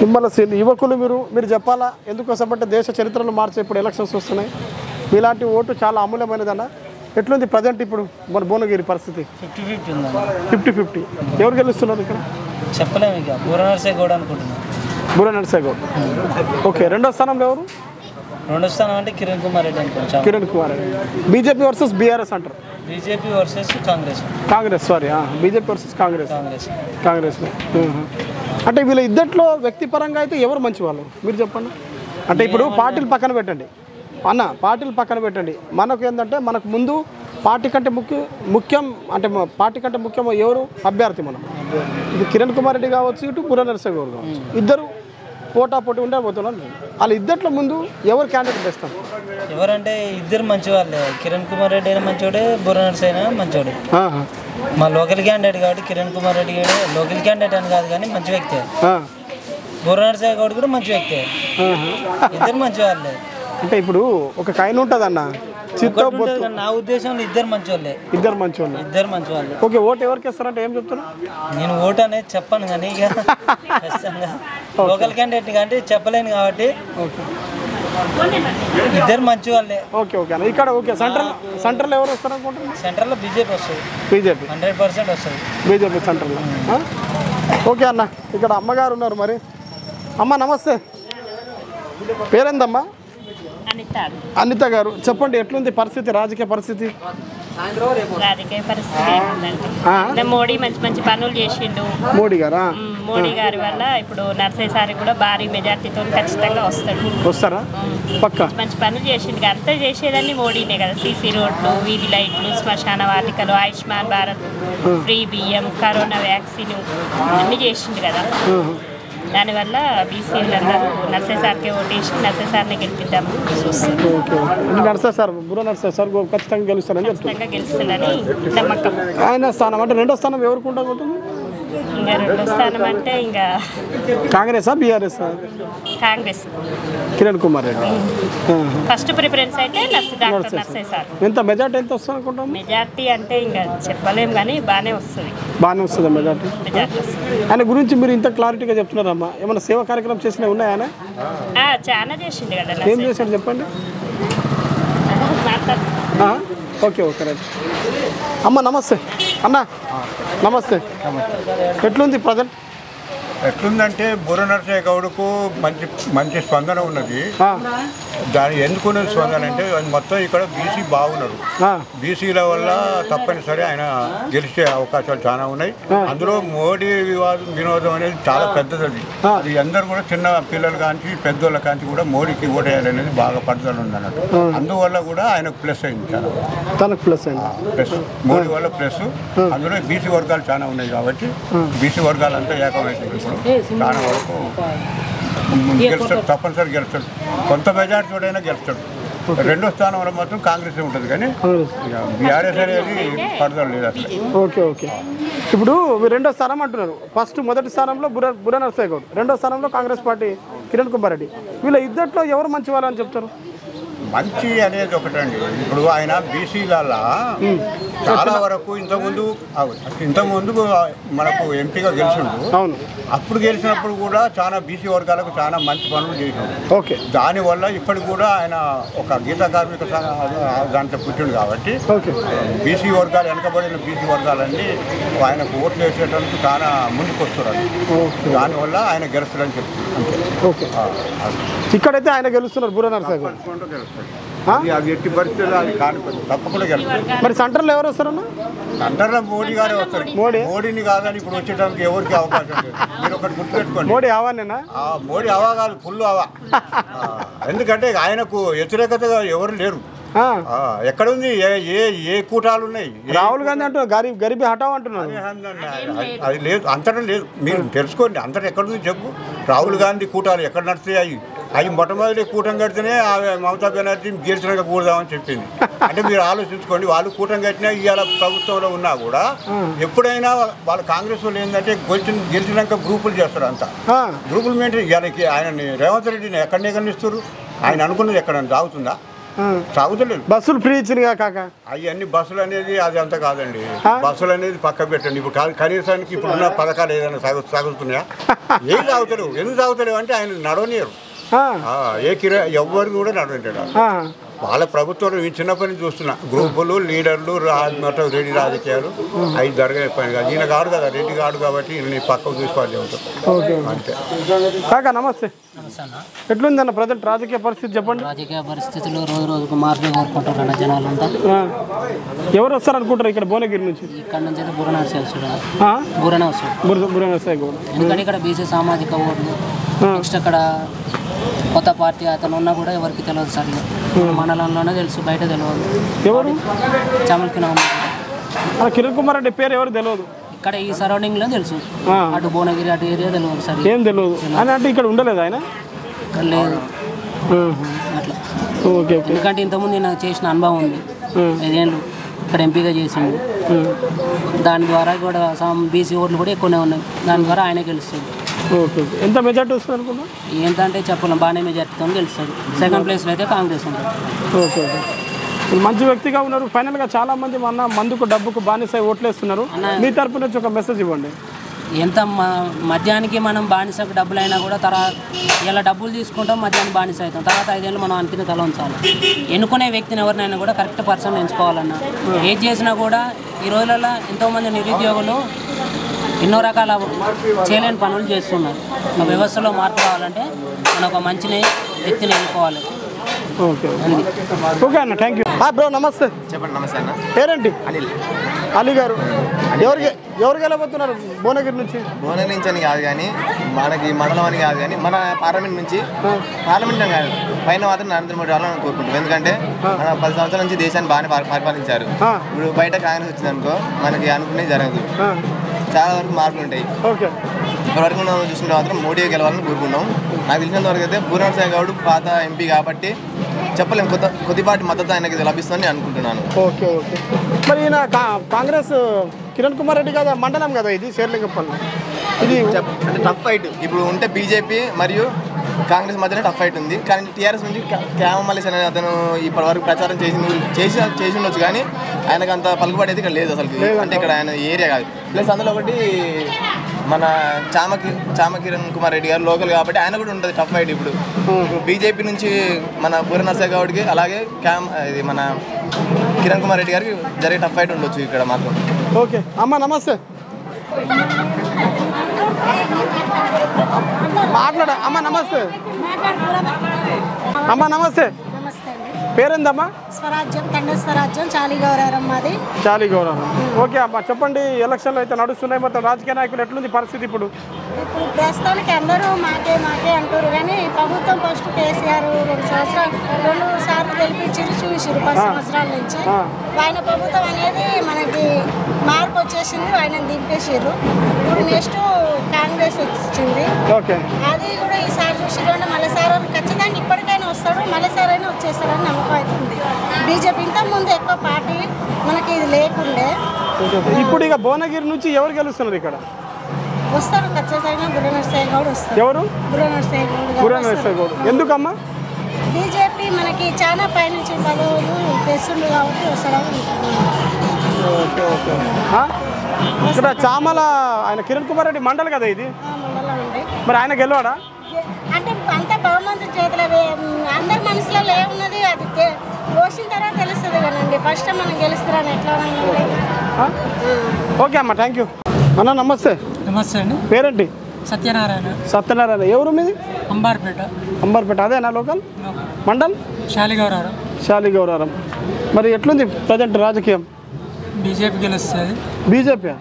నిమ్మల సీన్. యువకులు మీరు మీరు చెప్పాలా? ఎందుకోసమంటే దేశ చరిత్రలు మార్చే ఇప్పుడు ఎలక్షన్స్ వస్తున్నాయి. మీలాంటి ఓటు చాలా అమూల్యమైనదన్న. ఎట్లుంది ప్రజెంట్ ఇప్పుడు మన భువనగిరి పరిస్థితి? ఫిఫ్టీ ఫిఫ్టీ ఉందా ఫిఫ్టీ ఫిఫ్టీ. ఎవరు గెలుస్తున్నారు ఇక్కడ? చెప్పలేము ఇక. బూరనర్సే కూడా అనుకుంటున్నాను బుర్ర నరసా గౌడ్. ఓకే రెండో స్థానంలో ఎవరు? రెండో స్థానం అంటే కిరణ్ కుమార్ రెడ్డి అనుకుంటాం. Kiran Kumar BJP versus BRS అంటారు. BJP versus Congress. Congress sorry BJP versus Congress. Congress. Congress. అంటే వీళ్ళ ఇద్దట్లో వ్యక్తిపరంగా అయితే ఎవరు మంచి వాళ్ళు మీరు చెప్పండి. అంటే ఇప్పుడు పార్టీలు పక్కన పెట్టండి. అన్న పార్టీలు పక్కన పెట్టండి. మనకు ఏంటంటే మనకు ముందు పార్టీ కంటే ముఖ్య ముఖ్యం అంటే పార్టీ కంటే ముఖ్యం ఎవరు? అభ్యర్థి మనం. ఇది కిరణ్ కుమార్ రెడ్డి కావచ్చు ఇటు బుర్ర నరసింహ గౌడ్ కావచ్చు. ఇద్దరు పోటా పోటీ ఉండే పోతున్నారు వాళ్ళ ఇద్దట్లో ముందు ఎవరు క్యాండిడేట్ బెస్ట్ ఎవరంటే ఇద్దరు మంచి వాళ్ళే కిరణ్ కుమార్ రెడ్డి అయినా మంచోడే బుర్ర నర్స్ అయినా మంచోడే. ఆహా. మా లోకల్ క్యాండిడేట్ కాబట్టి కిరణ్ కుమార్ రెడ్డి గారు లోకల్ క్యాండిడేట్ అని కాదు కానీ మంచి వ్యక్తే. బుర్ర నరసయ్య గౌడ్ కూడా మంచి వ్యక్తే. ఇద్దరు మంచి వాళ్ళే అంటే ఇప్పుడు ఒక కాయన ఉంటుంది అన్న చిత్తో ఒకటి ఉంటుంది కానీ నా ఉద్దేశంలో ఇద్దరు మంచి వాళ్ళే ఇద్దరు మంచి వాళ్ళు ఇద్దరు మంచి వాళ్ళే ఓకే ఓటు ఎవరికి ఇస్తారంటే ఏం చెప్తున్నా? నేను ఓటు అనేది చెప్పను కానీ ఇక ఖచ్చితంగా. లోకల్ క్యాండిడేట్ కాబట్టి చెప్పలేను కాబట్టి ఇద్దరు మంచి వాళ్ళే ఓకే ఓకే ఇక్కడ ఓకే సెంట్రల్ సెంట్రల్ ఎవరు వస్తారు అనుకుంటున్నారు? సెంటర్లో బీజేపీ వస్తుంది. బీజేపీ. హండ్రెడ్ పర్సెంట్ వస్తుంది. బీజేపీ సెంటర్లో ఆ? ఓకే అన్న. ఇక్కడ అమ్మగారు ఉన్నారు మరి. అమ్మ నమస్తే. పేరేందమ్మా? అనిత అనిత గారు చెప్పండి ఎట్లుంది పరిస్థితి రాజకీయ పరిస్థితి? రాజకీయ పరిస్థితి మోడీ మంచి మంచి పనులు చేసిండు. మోడీ గారా? మోడీ గారి వల్ల ఇప్పుడు నర్సయ్య సారి కూడా భారీ మెజార్టీతో ఖచ్చితంగా వస్తాడు. వస్తారా? పక్క? మంచి పనులు చేసిండు. అంతా చేసేదాన్ని మోడీనే కదా. సీసీ రోడ్లు వీధి లైట్లు శ్మశాన వాటికలు ఆయుష్మాన్ భారత్ ఫ్రీ బియ్యం కరోనా వ్యాక్సిన్ అన్నీ చేసిండు కదా. దానివల్ల బీసీలందరూ నర్సయ్య సార్కే ఓటేసి నర్సయ్య సార్ని గెలిపిద్దాము. నర్సే సార్ బుర్ర నర్సే సార్ ఖచ్చితంగా గెలుస్తారని ఖచ్చితంగా గెలుస్తాడని నమ్మకం. ఆయన స్థానం అంటే రెండో స్థానం ఎవరికి ఉంటుంది? ఇంకా రెండో స్థానం అంటే ఇంకా కాంగ్రెసా BRS Congress. Kiran Kumar Reddy. First preference అయితే నర్సి డాక్టర్ నర్సయ్య సార్. ఎంత మెజార్టీ ఎంత వస్తుంది అనుకుంటాం మెజార్టీ అంటే ఇంకా చెప్పలేం కానీ బాగానే వస్తుంది. బాగానే వస్తుంది మెజార్టీ? ఆయన గురించి మీరు ఇంత క్లారిటీగా చెప్తున్నారమ్మా. ఏమైనా సేవా కార్యక్రమం చేసినవి ఉన్నాయా ఆయన? చాలా చేసిండు కదా ఏం చేశాడు చెప్పండి? Okay okay right. అమ్మ నమస్తే. అన్న నమస్తే. ఎట్లుంది ప్రజెంట్? ఎట్లుందంటే బుర్ర నరసయ్య గౌడ్కు మంచి మంచి స్పందన ఉన్నది. దాని ఎందుకున్న స్పందన అంటే మొత్తం ఇక్కడ బీసీ బాగున్నారు. బీసీల వల్ల తప్పనిసరి ఆయన గెలిచే అవకాశాలు చాలా ఉన్నాయి. అందులో మోడీ వివాదం వినోదం అనేది చాలా పెద్దది అది అది అందరూ కూడా చిన్న పిల్లల కాంచి పెద్దోళ్ళ కాంచి కూడా మోడీకి ఓటేయాలనేది బాగా పట్టుదల ఉంది అన్నట్టు అందువల్ల కూడా ఆయనకు ప్లస్ అయింది చాలా. తనకు ప్లస్ అయింది. ప్లస్. మోడీ వల్ల ప్లస్. అందులో బీసీ వర్గాలు చాలా ఉన్నాయి కాబట్టి బీసీ వర్గాలంతా ఇప్పుడు చాలా వరకు గెలుస్తాడు తప్పనిసరి గెలుస్తాడు. కొంత మెజార్టీ తోడైనా గెలుస్తాడు. రెండో స్థానంలో మాత్రం కాంగ్రెస్ ఉంటుంది కానీ బీఆర్ఎస్ అనేది పడదలు లేదు అసలు. Okay okay. ఇప్పుడు రెండో స్థానం అంటున్నారు. ఫస్ట్ మొదటి స్థానంలో బుర్ర బుర్ర నరసయ్య గౌడ్. రెండో స్థానంలో కాంగ్రెస్ పార్టీ కిరణ్ కుమార్ రెడ్డి. వీళ్ళ ఇద్దట్లో ఎవరు మంచి అని చెప్తారు? మంచి అనేది ఒకటండి. ఇప్పుడు ఆయన బీసీలలో చాలా వరకు ఇంతకుముందు ఇంతకుముందు మనకు ఎంపీగా గెలిచిండు. అప్పుడు గెలిచినప్పుడు కూడా చాలా బీసీ వర్గాలకు చాలా మంచి పనులు చేసినాడు ఓకే. దానివల్ల ఇప్పటికి కూడా ఆయన ఒక గీత కార్మిక దాంట్లో పుట్టిండు కాబట్టి బీసీ వర్గాలు వెనకబడిన బీసీ వర్గాలన్నీ ఆయనకు ఓట్లు వేసేటానికి చాలా ముందుకు వస్తున్నారు దానివల్ల ఆయన గెలుస్తాడని చెప్తున్నారు. ఓకే. ఇక్కడైతే ఆయన గెలుస్తున్నారు బుర్ర గెలుస్తారు. మరి సెంటర్లో ఎవరు వస్తారన్న? అంటారా మోడీ గారే వస్తారు. మోడీ? మోడీని కాదని ఇప్పుడు వచ్చేటానికి ఎవరికి అవకాశం లేదు. మీరు ఒకటి గుర్తుపెట్టుకోండి. మోడీ ఆవానేనా? ఆ మోడీ అవా కాదు ఫుల్ అవా ఎందుకంటే ఆయనకు వ్యతిరేకతగా ఎవరు లేరు. ఆ. ఆ, ఎక్కడుంది ఏ ఏ ఏ కూటాలు ఉన్నాయి? ఏ- రాహుల్ గాంధీ అంటున్నారు గరీబ్ గరీబీ హటావ్ అంటున్నారు అది- అది లేదు. అంతటా లేదు. మీరు తెలుసుకోండి అంతటా ఎక్కడుంది చెప్పు. రాహుల్ గాంధీ కూటాలు ఎక్కడ నడుస్తాయి? అవి అవి మొట్టమొదటి కూటం కడితేనే ఆమె మమతా బెనర్జీ గెలిచినాక కూడదామని చెప్పింది. అంటే మీరు ఆలోచించుకోండి వాళ్ళు కూటం కట్టినా ఇవాళ ప్రభుత్వంలో ఉన్నా కూడా ఎప్పుడైనా వాళ్ళ కాంగ్రెస్ వాళ్ళు ఏంటంటే గెలిచిన గెలిచినాక గ్రూపులు చేస్తారు అంతా. ఆ. గ్రూపులు మెయింటైన్ ఇవాళకి ఆయనని రేవంత్ రెడ్డిని ఎక్కడనే కనిపిస్తారు ఆయన అనుకున్నది ఎక్కడ సాగుతుందా ఆ. సాగుతలేదు. బస్సులు ఫ్రీ ఇచ్చినగా కాక? అవన్నీ బస్సులు అనేది అది అంత కాదండి. బస్సులు అనేది పక్క పెట్టండి. ఇప్పుడు కనీసానికి ఇప్పుడున్న పథకాలు ఏదైనా సాగు సాగుతున్నాయా? ఏం సాగుతలేవు? ఎందుకు సాగుతలేవు అంటే ఆయన నడవనీయరు. ఏ కిరా ఎవరు కూడా నడవంటాడు. వాళ్ళ ప్రభుత్వంలో నేను చిన్నప్పటి నుంచి చూస్తున్నా. గ్రూపులు లీడర్లు మొత్తం రెడ్డి రాజకీయాలు. అవి జరగని పని కాదు. ఈయన కాడు కదా రెడ్డి కాడు కాబట్టి ఈయన పక్కకు చూసుకోవాలి అంతే. కాక నమస్తే. ఎట్లుందన్న ప్రజెంట్ రాజకీయ పరిస్థితి చెప్పండి. రాజకీయ పరిస్థితులు రోజు రోజుకు మార్పులు కోరుకుంటున్నారు జనాలంతా ఆ. ఎవరు వస్తారు అనుకుంటారు ఇక్కడ భువనగిరి నుంచి? ఇక్కడ నుంచి అయితే బురనాసి వస్తాడు ఎందుకంటే ఇక్కడ బీసీ సామాజిక ఓట్లు. నెక్స్ట్ అక్కడ కొత్త పార్టీ అతను ఉన్నా కూడా ఎవరికి తెలియదు సరిగా. మండలంలోనే తెలుసు బయట తెలియదు ఎవరు? చమల్కిన అలా కిరణ్ కుమార్ రెడ్డి పేరు ఎవరు తెలియదు ఇక్కడ ఈ సరౌండింగ్లో తెలుసు. అటు భువనగిరి అటు ఏరియా తెలియదు సరే ఏం తెలియదు ఆయన అంటే ఇక్కడ ఉండలేదు ఆయన? ఇక్కడ లేదు. అట్లా. Okay okay. ఎందుకంటే ఇంతకుముందు నాకు చేసిన అనుభవం ఉంది. ఐదేళ్ళు ఇక్కడ ఎంపీగా చేసిండు. దాని ద్వారా కూడా బీసీ ఓట్లు కూడా ఎక్కువనే ఉన్నాయి. దాని ద్వారా ఆయన గెలుస్తుంది ఓకే ఎంత మెజార్టీ వస్తుంది అనుకున్నా ఎంత అంటే చెప్పలేం బాగానే మెజార్టీతో గెలుస్తాడు సెకండ్ ప్లేస్లో అయితే కాంగ్రెస్ ఉంటుంది. Okay okay. మంచి వ్యక్తిగా ఉన్నారు. ఫైనల్గా చాలా మంది మన మందుకు డబ్బుకు బానిసై ఓట్లేస్తున్నారు. మీ తరపు నుంచి ఒక మెసేజ్ ఇవ్వండి. ఎంత మ- మద్యానికి మనం బానిసకు డబ్బులు అయినా కూడా తర్వాత ఇలా డబ్బులు తీసుకుంటాం మద్యానికి బానిస అవుతాం తర్వాత ఐదేళ్ళు మనం అంతిని తల ఉంచాలి. ఎన్నుకునే వ్యక్తిని ఎవరినైనా కూడా కరెక్ట్ పర్సన్ ఎంచుకోవాలన్నా. ఏది చేసినా కూడా ఈ రోజులలో ఎంతోమంది నిరుద్యోగులు ఎన్నో రకాల చేయలేని పనులు చేస్తున్నారు. ఆ వ్యవస్థలో మార్పు రావాలంటే మనం ఒక మంచిని వ్యక్తిని ఎన్నుకోవాలి. ఓకే. ఓకే అన్న థ్యాంక్ యూ బ్రో నమస్తే. చెప్పండి నమస్తే అన్న. పేరేంటి? అనిల్. అలీ గారు. ఎవరికి ఎవరికి వెళ్ళబోతున్నారు? భువనగిరి నుంచి. భువనగిరి నుంచి అని కాదు కానీ మనకి మండలం అని కాదు కానీ మన పార్లమెంట్ నుంచి పార్లమెంట్ అని కాదు పైన మాత్రం నరేంద్ర మోడీ రావాలని కోరుకుంటాం ఎందుకంటే మన పది సంవత్సరాల నుంచి దేశాన్ని బాగానే పరి- పరిపాలించారు. ఇప్పుడు బయట కాంగ్రెస్ వచ్చింది అనుకో మనకి అనుకునేది జరగదు. చాలా వరకు మార్పులు ఉంటాయి. ఓకే. ఇప్పటివరకు మనం చూసుకుంటే మాత్రం మోడీ గెలవాలని కోరుకున్నాం నాకు తెలిసినంత వరకు అయితే పూర్ణసాయి గౌడ్ పాత ఎంపీ కాబట్టి చెప్పలేం కొత్త కొద్దిపాటి మద్దతు ఆయనకి లభిస్తుందని నేను అనుకుంటున్నాను. Okay okay. మరి ఈయన కాంగ్రెస్ కిరణ్ కుమార్ రెడ్డి కదా మండలం కదా ఇది షేర్లింగపల్లి ఇది అంటే టఫ్ ఫైట్. ఇప్పుడు ఉంటే బీజేపీ మరియు కాంగ్రెస్ మధ్యన టఫ్ ఫైట్ ఉంది. కానీ టీఆర్ఎస్ నుంచి క్యామల్లిస్ అనే అతను ఇప్పటి వరకు ప్రచారం చేసి చేసి చేసి ఉండొచ్చు కానీ ఆయనకు అంత పలుకుబడి అయితే ఇక్కడ లేదు అసలు అంటే ఇక్కడ ఆయన ఏరియా కాదు. ప్లస్ అందులో ఒకటి మన చామకి చామకిరణ్ కుమార్ రెడ్డి గారు లోకల్ కాబట్టి ఆయన కూడా ఉంటుంది టఫ్ ఫైట్ ఇప్పుడు. బీజేపీ నుంచి మన పూర నర్సయ్య గౌడ్కి అలాగే క్యామ్ ఇది మన కిరణ్ కుమార్ రెడ్డి గారికి జరిగే టఫ్ ఫైట్ ఉండొచ్చు ఇక్కడ మాత్రం. ఓకే. అమ్మ నమస్తే. మాట్లాడ. అమ్మ నమస్తే. అమ్మ నమస్తే. పేరేందమ్మా? స్వరాజ్యం తండ స్వరాజ్యం చాలిగౌరారం మాది. చాలీ గౌరవం ఓకే అమ్మా చెప్పండి ఎలక్షన్లు అయితే నడుస్తున్నాయి మొత్తం రాజకీయ నాయకులు ఎట్లుంది పరిస్థితి ఇప్పుడు? ఇప్పుడు ప్రస్తుతానికి అందరూ మాకే మాకే అంటారు కానీ ప్రభుత్వం ఫస్ట్ కేసీఆర్ రెండు సంవత్సరాలు రెండు సార్లు గెలిపించారు చూసిరు పది సంవత్సరాల నుంచి. ఆయన ప్రభుత్వం అనేది మనకి మార్పు వచ్చేసింది ఆయన దింపేసారు ఇప్పుడు నెక్స్ట్ కాంగ్రెస్ వచ్చింది. ఓకే. అది కూడా ఈసారి చూసిరంటే మళ్ళీ సార్ ఖచ్చితంగా ఇప్పటికైనా వస్తాడు మళ్ళీ అయినా వచ్చేస్తాడని నమ్మకం అవుతుంది బీజేపీ ఇంత ముందు ఎక్కువ పార్టీ మనకి ఇది లేకుండే. ఇప్పుడు ఇక భువనగిరి నుంచి ఎవరు గెలుస్తున్నారు ఇక్కడ? వస్తారు ఖచ్చితంగా బుర్ర నరసయ్య గౌడ్ వస్తారు. ఎవరు? బుర్ర నరసయ్య గౌడ్. నరసయ్య గౌడ్. ఎందుకమ్మా? బీజేపీ మనకి చాలా పైనుంచి పదవులు తెస్తుండు కాబట్టి వస్తాడని అనుకుంటున్నాను. ఓకే. ఓకే? ఇక్కడ చామల ఆయన కిరణ్ కుమార్ రెడ్డి మండలి కదా ఇది? మరి ఆయన గెలవాడా? అంటే అంత బహుమంతుల చేతిలో అందరి మనసులలో ఏమున్నది అది పోసిన తర్వాత తెలుస్తుంది కదండి. ఫస్ట్ మనం గెలుస్తారని ఎట్లా? ఓకే అమ్మా థ్యాంక్ యూ అన్న నమస్తే. నమస్తే అండి. పేరేంటి? సత్యనారాయణ. సత్యనారాయణ. ఎవరు మీది అంబార్పేట. అంబర్పేట. అదేనా లోకల్? మండల్? శాలిగౌరారం. శాలిగౌరారం. మరి ఎట్లుంది ప్రజెంట్ రాజకీయం? బీజేపీ గెలుస్తుంది. బీజేపీ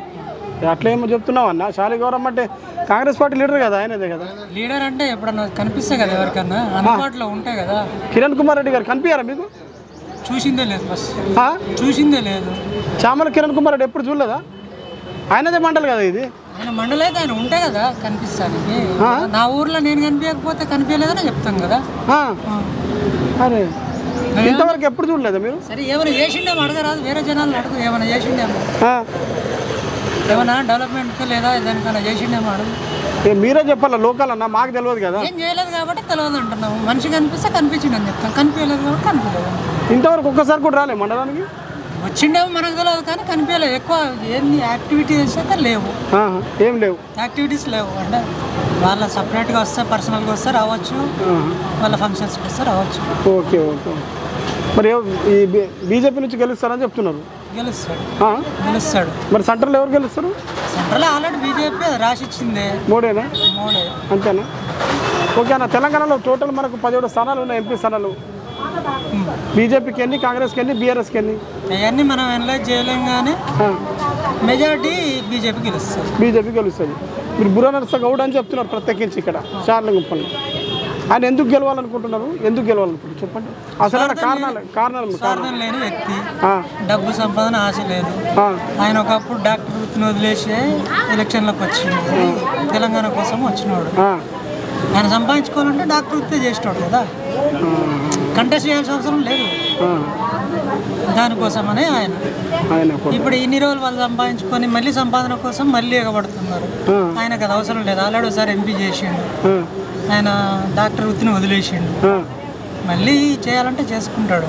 అట్లా ఏమో చెప్తున్నావు అన్న. శాలిగౌరవం అంటే కాంగ్రెస్ పార్టీ లీడర్ కదా ఆయనదే కదా? లీడర్ అంటే ఎప్పుడన్నా కనిపిస్తే కదా ఎవరికన్నా? అందుబాటులో ఉంటాయి కదా. కిరణ్ కుమార్ రెడ్డి గారు కనిపించారా మీకు? చూసిందే లేదు బస్? చూసిందే లేదు. చామల కిరణ్ కుమార్ రెడ్డి ఎప్పుడు చూడలేదా? ఆయనదే మండలి కదా ఇది? ఆయన మండలైతే ఆయన ఉంటాయి కదా కనిపిస్తానికి. నా ఊర్లో నేను కనిపించకపోతే కనిపించలేదని చెప్తాం కదా. అరే ఇంతవరకు ఎప్పుడు చూడలేదా మీరు? సరే ఏమైనా చేసిండేమో అడగరాదు. వేరే జనాలు అడుగు ఏమైనా చేసిండేమో ఆ. ఏమైనా డెవలప్మెంట్కి లేదా దానికైనా చేసిండేమో అడుగు మీరే చెప్పాలా లోకల్ అన్న మాకు తెలియదు కదా. ఏం చేయలేదు కాబట్టి తెలియదు అంటున్నాము. మనిషి కనిపిస్తే కనిపించిండు అని చెప్తాం. కనిపించలేదు కాబట్టి కనిపించలేదు. ఇంతవరకు ఒక్కసారి కూడా రాలే మండలానికి? వచ్చిండేమో మనకు తెలియదు కానీ కనిపించలేదు ఎక్కువ ఏంది యాక్టివిటీస్ అయితే లేవు. ఏం లేవు. యాక్టివిటీస్ లేవు. అంటే వాళ్ళ సపరేట్గా వస్తే పర్సనల్గా వస్తే రావచ్చు. వాళ్ళ ఫంక్షన్స్కి వస్తే రావచ్చు. Okay okay. మరి ఈ బీజేపీ నుంచి గెలుస్తారని చెప్తున్నారు. గెలుస్తాడు? గెలుస్తాడు. మరి సెంటర్లో ఎవరు గెలుస్తారు? సెంట్రల్ ఆల్రెడీ బీజేపీ రాసి ఇచ్చింది మోడేనా? మోడీ. అంతేనా? ఓకే అన్న తెలంగాణలో టోటల్ మనకు పదిహేడు స్థానాలు ఉన్నాయి ఎంపీ స్థానాలు. బీజేపీకి ఎన్ని కాంగ్రెస్కి ఎన్ని బీఆర్ఎస్కి ఎన్ని? అవన్నీ మనం అనలైజ్ చేయలేం కానీ మెజారిటీ బీజేపీ గెలుస్తుంది. బీజేపీ గెలుస్తుంది. మీరు బుర్ర నరస గౌడ్ అని చెప్తున్నారు ప్రత్యేకించి ఇక్కడ షార్లింగంపల్లి ఆయన ఎందుకు గెలవాలనుకుంటున్నారు? ఎందుకు గెలవాలనుకుంటున్నారు? చెప్పండి. అసలు కారణాలు కారణాలు స్వార్థం లేని వ్యక్తి. డబ్బు సంపాదన ఆశ లేదు. ఆయన ఒకప్పుడు డాక్టర్ వృత్తిని వదిలేసి ఎలక్షన్లకు వచ్చిండు తెలంగాణ కోసం వచ్చినాడు. ఆయన సంపాదించుకోవాలంటే డాక్టర్ వృత్తి చేసినాడు కదా. కంటెస్ట్ చేయాల్సిన అవసరం లేదు. దానికోసమనే ఆయన. ఇప్పుడు ఇన్ని రోజులు వాళ్ళు సంపాదించుకొని మళ్ళీ సంపాదన కోసం మళ్ళీ ఎగబడుతున్నారు. ఆయనకు అది అవసరం లేదు. ఆల్రెడీ ఒకసారి ఎంపీ చేసిండు. ఆయన డాక్టర్ వృత్తిని వదిలేసిండు. మళ్ళీ చేయాలంటే చేసుకుంటాడు.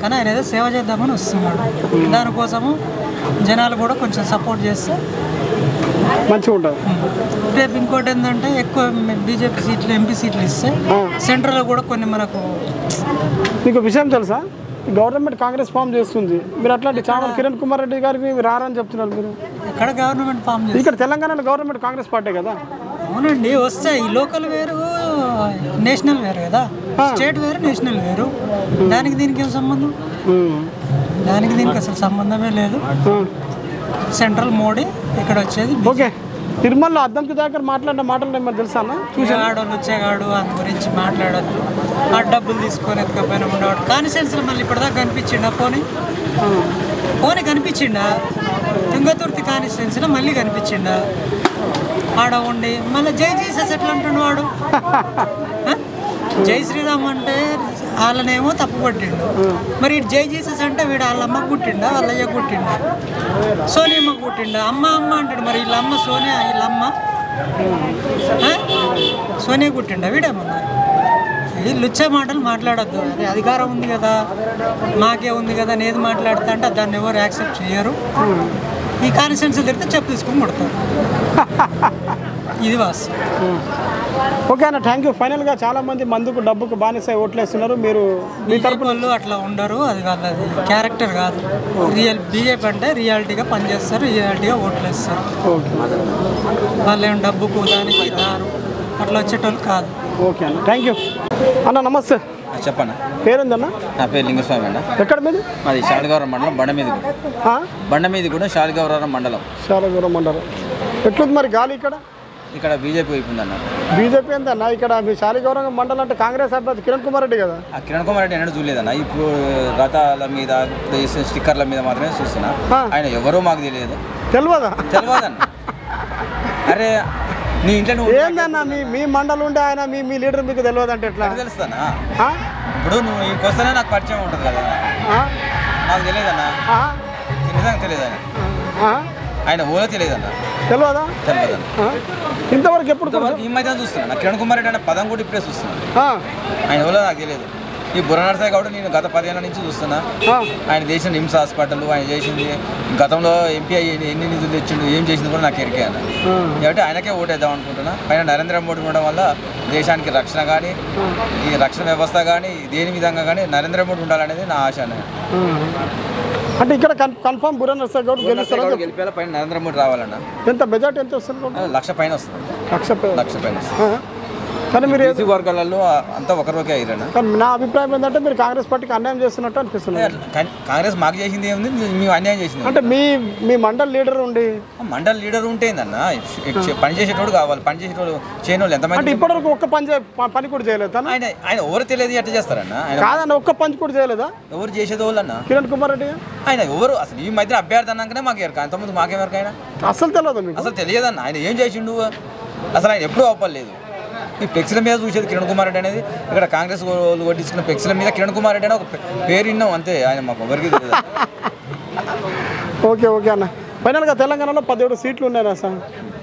కానీ ఆయన ఏదో సేవ చేద్దామని వస్తున్నాడు. దానికోసము జనాలు కూడా కొంచెం సపోర్ట్ చేస్తే మంచిగా ఉంటుంది రేపు ఇంకోటి ఏంటంటే ఎక్కువ బీజేపీ సీట్లు ఎంపీ సీట్లు ఇస్తే సెంట్రల్లో కూడా కొన్ని మనకు మీకు విషయం తెలుసా? గవర్నమెంట్ కాంగ్రెస్ ఫామ్ చేస్తుంది. మీరు అట్లాంటి చామల కిరణ్ కుమార్ రెడ్డి గారికి మీరు రారని చెప్తున్నారు మీరు. ఎక్కడ గవర్నమెంట్ ఫామ్ ఇక్కడ తెలంగాణలో గవర్నమెంట్ కాంగ్రెస్ పార్టీ కదా? అవునండి వస్తాయి లోకల్ వేరు నేషనల్ వేరు కదా? స్టేట్ వేరు నేషనల్ వేరు? దానికి దీనికి ఏం సంబంధం. దానికి దీనికి అసలు సంబంధమే లేదు. సెంట్రల్ మోడీ ఇక్కడ వచ్చేది ఓకే. తిరుమలలో అద్దంకి దగ్గర మాట్లాడిన మాటలు ఏమో తెలుసా ఆడోళ్ళు వచ్చేగాడు అందు గురించి మాట్లాడద్దు. ఆ డబ్బులు తీసుకొని ఎత్తుకపోయినా ఉండేవాడు. కాన్సెన్స్లో మళ్ళీ ఇప్పటిదాకా కనిపించిండా? పోనీ? పోనీ కనిపించిండా? తుంగతుర్తి కాన్స్టిట్యున్సీలో మళ్ళీ కనిపించిండా? ఆడ ఉండి మళ్ళీ జై జీసస్ ఎట్లా అంటుండు వాడు? జై శ్రీరామ్ అంటే వాళ్ళనేమో తప్పు పట్టిండు. మరి జై జీసస్ అంటే వీడు వాళ్ళ అమ్మకు పుట్టిండా వాళ్ళ అయ్య పుట్టిండా? సోనియమ్మకు పుట్టిండా? అమ్మ అమ్మ అంటాడు మరి వీళ్ళ అమ్మ సోనియా వీళ్ళ అమ్మ? ఆ? సోనియా పుట్టిండా వీడేమన్నా ఈ లుచ్చే మాటలు మాట్లాడొద్దు. అది అధికారం ఉంది కదా. మాకే ఉంది కదా అని ఏది మాట్లాడుతా అంటే దాన్ని ఎవరు యాక్సెప్ట్ చేయరు ఈ కాన్స్టిట్యున్సీ తిరిగితే చెప్పు తీసుకొని కొడతారు ఇది వాస్తవం. ఓకే అన్న థ్యాంక్ యూ ఫైనల్గా చాలా మంది మందుకు డబ్బుకు బానిస ఓట్లేస్తున్నారు. మీరు మీ బీజేపీ వాళ్ళు అట్లా ఉండరు. అది వాళ్ళది క్యారెక్టర్ కాదు. రియల్ బీజేపీ అంటే రియాలిటీగా పనిచేస్తారు రియాలిటీగా ఓట్లు వేస్తారు ఓకే వాళ్ళు ఏం డబ్బుకు దానికి దారు అట్లా వచ్చేటోళ్ళు కాదు. ఓకే అన్న థ్యాంక్ యూ అన్న నమస్తే. చెప్పన్న పేరుందన్న? నా పేరు లింగస్వామి అన్న ఎక్కడ మీది? మాది శాలిగౌరం మండలం బండ మీద? బండ మీద కూడా శాలిగౌరం మండలం. చాలా దూరం మండలం. ఎట్లుంది మరి గాలి ఇక్కడ? ఇక్కడ బీజేపీ వైపు ఉందన్న. బీజేపీ ఏందన్న? ఇక్కడ మీ శాలిగౌరవ మండలం అంటే కాంగ్రెస్ అభ్యర్థి కిరణ్ కుమార్ రెడ్డి కదా? ఆ కిరణ్ కుమార్ రెడ్డి ఎన్నడూ చూడలేదన్న. ఇప్పుడు రథాల మీద స్టిక్కర్ల మీద మాత్రమే చూస్తున్నా. ఆయన ఎవరో మాకు తెలియదు. తెలియదా తెలియదన్న అరే నీ ఇంట్లో ఏందన్న మీ మీ మండలం ఉండే ఆయన మీ మీ లీడర్ మీకు తెలియదు అంటే ఎట్లా తెలుస్తానా? ఇప్పుడు నువ్వు నీకు వస్తేనే నాకు పరిచయం ఉంటుంది కదా? నాకు తెలియదన్న? నిజంగా తెలియదు ఆయన ఓలో తెలియదన్న. తెలియదా? తెలియదన్న. ఆ? ఇంతవరకు ఎప్పుడు ఈ మధ్య చూస్తున్నా. కిరణ్ కుమార్ రెడ్డి అనే పదం కూడా ఇప్పుడే చూస్తున్నా? ఆయన ఎవరో నాకు తెలియదు. ఈ బుర్ర నరసాయి కాబట్టి నేను గత పదిహేను నుంచి చూస్తున్నా. ఆయన చేసిన నిమ్స్ హాస్పిటల్ ఆయన చేసింది గతంలో ఎంపీ అయ్యి ఎన్ని నిధులు తెచ్చిండు ఏం చేసింది కూడా నాకు ఎరికే అన్న కాబట్టి ఆయనకే ఓటేద్దాం అనుకుంటున్నా. పైన నరేంద్ర మోడీ ఉండడం వల్ల దేశానికి రక్షణ కానీ ఈ రక్షణ వ్యవస్థ కానీ దేని విధంగా కానీ నరేంద్ర మోడీ ఉండాలనేది నా ఆశ. అంటే ఇక్కడ కన్- కన్ఫర్మ్ బుర్ర నర్సయ్య గౌడ్ గెలుస్తారా? గెలిపేలా పైన నరేంద్ర మోడీ రావాలన్న. ఎంత మెజార్టీ ఎంత వస్తుంది? లక్ష పైన వస్తుంది. లక్ష లక్ష పైన? కానీ మీరు బీసీ వర్గాలలో అంతా ఒకరికే అయ్యారన్న కానీ నా అభిప్రాయం ఏంటంటే మీరు కాంగ్రెస్ పార్టీకి అన్యాయం చేస్తున్నట్టు అనిపిస్తుంది. కాంగ్రెస్ మాకు చేసింది ఏముంది? మేము అన్యాయం చేసింది అంటే మీ మీ మండల్ లీడర్ ఉండి మండల్ లీడర్ ఉంటే ఏందన్న? పని చేసేటోడు కావాలి పని చేసేటోడు చేయని వాళ్ళు అంటే ఎంతమంది ఇప్పటివరకు ఒక్క పని పని కూడా చేయలేదు ఆయన ఆయన ఎవరు తెలియదు ఎట్లా చేస్తారన్న? కాదన్న ఒక్క పని కూడా చేయలేదా? ఎవరు చేసేది వాళ్ళన్న కిరణ్ కుమార్ రెడ్డి? ఆయన ఎవరు? అసలు ఈ మధ్య అభ్యర్థి అన్నాకనే మాకు ఎరక. అంతకుముందు మాకెవరికి ఆయన? అసలు తెలియదు మీకు? అసలు తెలియదన్న? ఆయన ఏం చేసిండు? అసలు ఆయన ఎప్పుడూ అవ్వలేదు ఈ ఫ్లెక్సీల మీద చూసేది కిరణ్ కుమార్ రెడ్డి అనేది. ఇక్కడ కాంగ్రెస్ వాళ్ళు కొట్టించుకున్న ఫ్లెక్సీల మీద కిరణ్ కుమార్ రెడ్డి అని ఒక పేరు విన్నాం అంతే. ఆయన మాకు ఎవరికి ఓకే ఓకే అన్న. ఫైనల్గా తెలంగాణలో పదిహేడు సీట్లు ఉన్నాయి సార్.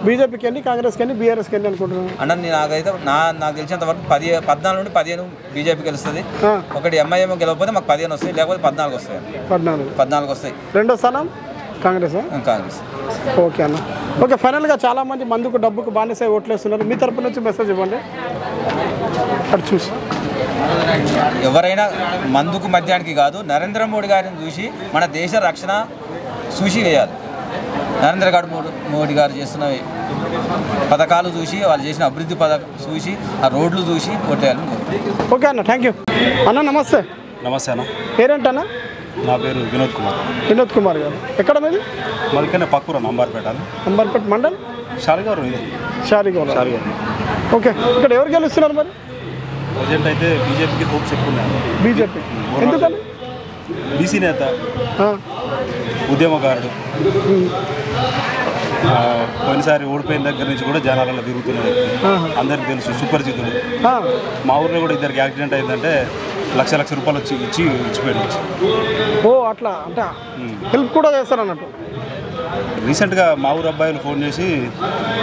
బీజేపీకి ఎన్ని కాంగ్రెస్కి ఎన్ని బీఆర్ఎస్కి ఎన్ని అనుకుంటున్నాను అన్న నేను నాకైతే నా నాకు తెలిసినంత వరకు పది పద్నాలుగు నుండి పదిహేను బీజేపీ గెలుస్తుంది. ఒకటి ఎంఐఎం గెలవకపోతే మాకు పదిహేను వస్తాయి లేకపోతే పద్నాలుగు వస్తాయి. పద్నాలుగు. పద్నాలుగు వస్తాయి. రెండో స్థానం? Congress Congress. ఓకే అన్న. ఓకే ఫైనల్గా చాలా మంది మందుకు డబ్బుకు బానిసై ఓట్లేస్తున్నారు. మీ తరపు నుంచి మెసేజ్ ఇవ్వండి. అటు చూసి. ఎవరైనా మందుకు మద్యానికి కాదు నరేంద్ర మోడీ గారిని చూసి మన దేశ రక్షణ చూసి వేయాలి. నరేంద్ర గారు మోడీ- మోడీ గారు చేస్తున్న పథకాలు చూసి వాళ్ళు చేసిన అభివృద్ధి పథకం చూసి ఆ రోడ్లు చూసి ఓటేయాలని. ఓకే అన్న థ్యాంక్ యూ. అన్న నమస్తే. నమస్తే అన్న. పేరేంటన్నా? నా పేరు వినోద్ కుమార్. వినోద్ కుమార్ గారు. ఎక్కడ మీది? మరికనే పక్కూర నంబార్పేట అంబర్పేట్ మండల్? షాలిగారు ఇది. షారిగౌడ షాలిగారు. ఓకే. ఇక్కడ ఎవరు గెలుస్తున్నారు మరి? ప్రజెంట్ అయితే బీజేపీకి హోప్స్ ఎక్కువ ఉన్నాయి. బీజేపీ. ఎందుకని? బీసీ నేత ఉద్యమకారుడు. పోయినసారి ఓడిపోయిన దగ్గర నుంచి కూడా జనాలలో తిరుగుతున్న వ్యక్తి. అందరికి తెలుసు సుపరిచితుడు. ఆ, మా ఊర్లో కూడా ఇద్దరికి యాక్సిడెంట్ అయిందంటే లక్ష లక్ష రూపాయలు వచ్చి ఇచ్చి ఇచ్చిపోయాడు ఓ అట్లా. అంటే హెల్ప్ కూడా చేస్తారు అన్నట్టు రీసెంట్గా మా ఊరు అబ్బాయిలు ఫోన్ చేసి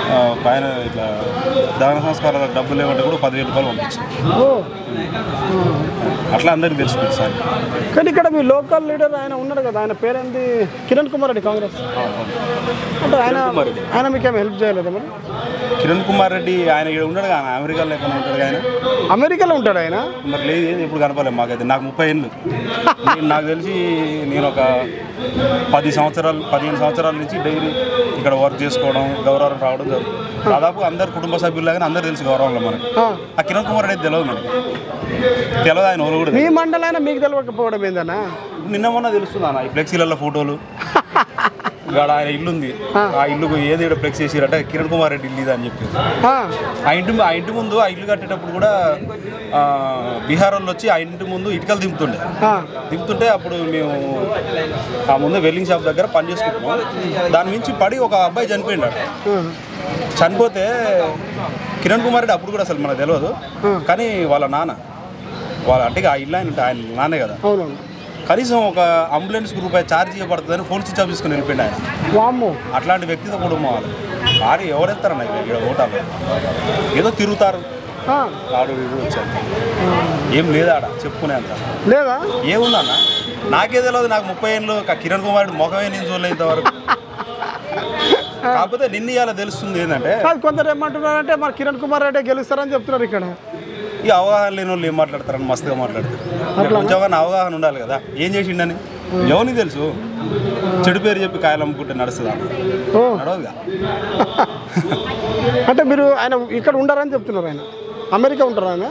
ఆ, పైన ఇట్లా దహన సంస్కారాలకు డబ్బులు లేవంటే కూడా పదివేల రూపాయలు పంపించారు. అట్లా అందరికి తెలిసిపోయింది సార్. కానీ ఇక్కడ మీ లోకల్ లీడర్ ఆయన ఉన్నాడు కదా ఆయన పేరేంటి కిరణ్ కుమార్ రెడ్డి కాంగ్రెస్. అంటే ఆయన ఆయన మీకేం హెల్ప్ చేయలేదా మరి? కిరణ్ కుమార్ రెడ్డి ఆయన ఇక్కడ ఉన్నాడు ఆయన అమెరికాలో ఎక్కడ ఉంటాడు ఆయన? అమెరికాలో ఉంటాడు ఆయన? మరి లేదు ఏది ఎప్పుడు కనపడలేదు మాకైతే. నాకు ముప్పై ఏళ్ళు. నాకు తెలిసి నేను ఒక పది సంవత్సరాలు పదిహేను సంవత్సరాల నుంచి డైలీ ఇక్కడ వర్క్ చేసుకోవడం గౌరవం రావడం జరుగుతుంది. దాదాపు అందరు కుటుంబ సభ్యులాగానే అందరు తెలుసు గౌరవంలో మనకి. ఆ. కిరణ్ కుమార్ రెడ్డి తెలియదు మనకి. తెలియదు ఆయన ఎవరు కూడా మీ. మండలైనా మీకు తెలియకపోవడం ఏందన్నా? నిన్న మొన్న తెలుస్తుంది ఈ ఫ్లెక్సీలలో ఫోటోలు. ఇక్కడ ఆయన ఇల్లు ఉంది ఆ ఇల్లుకు ఏది ఇక్కడ ఫ్లెక్స్ చేసిరంటే కిరణ్ కుమార్ రెడ్డి ఇల్లు ఇది అని చెప్పి ఆ, ఇంటి ఆ ఇంటి ముందు ఆ ఇల్లు కట్టేటప్పుడు కూడా బీహార్ వాళ్ళు వచ్చి ఆ ఇంటి ముందు ఇటుకలు దింపుతుండే. దింపుతుంటే అప్పుడు మేము ఆ ముందు వెల్డింగ్ షాప్ దగ్గర పని చేసుకుంటున్నాం. దాని నుంచి పడి ఒక అబ్బాయి చనిపోయిండు చనిపోతే కిరణ్ కుమార్ రెడ్డి అప్పుడు కూడా అసలు మనకు తెలియదు కానీ వాళ్ళ నాన్న వాళ్ళ అంటే ఆ ఇల్లు ఆయన ఆయన నాన్నే కదా. కనీసం ఒక అంబులెన్స్కి రూపాయి ఛార్జ్ చేయబడుతుందని ఫోన్ స్విచ్ ఆఫ్ తీసుకుని వెళ్ళిపోయింది ఆయన. అట్లాంటి వ్యక్తితో కుటుంబం వాళ్ళు. ఆడి ఎవరెత్తారన్న ఇక్కడ? ఓటాలు ఏదో తిరుగుతారు. ఆడు వీడు వచ్చారు ఏం లేదా ఆడ? చెప్పుకునే అంత. లేదా? ఏముందన్న? నాకే తెలియదు నాకు ముప్పై ఏళ్ళు కిరణ్ కుమార్ రెడ్డి ముఖమే నేను చూడలేదు ఇంతవరకు. కాకపోతే నిన్న ఇవాళ తెలుస్తుంది ఏంటంటే కాదు కొందరు ఏమంటున్నారంటే మరి కిరణ్ కుమార్ రెడ్డి గెలుస్తారని చెప్తున్నారు ఇక్కడ. ఈ అవగాహన లేని వాళ్ళు ఏం మాట్లాడతారని మస్తుగా మాట్లాడతారు. కొంచెం అవగాహన ఉండాలి కదా. ఏం చేసిండని? ఎవరికి తెలుసు? చెడు పేరు చెప్పి కాయలు అమ్ముకుంటే నడుస్తుందా? నడవదుగా? అంటే మీరు ఆయన ఇక్కడ ఉండరని చెప్తున్నారు ఆయన. అమెరికా ఉంటారు ఆయన?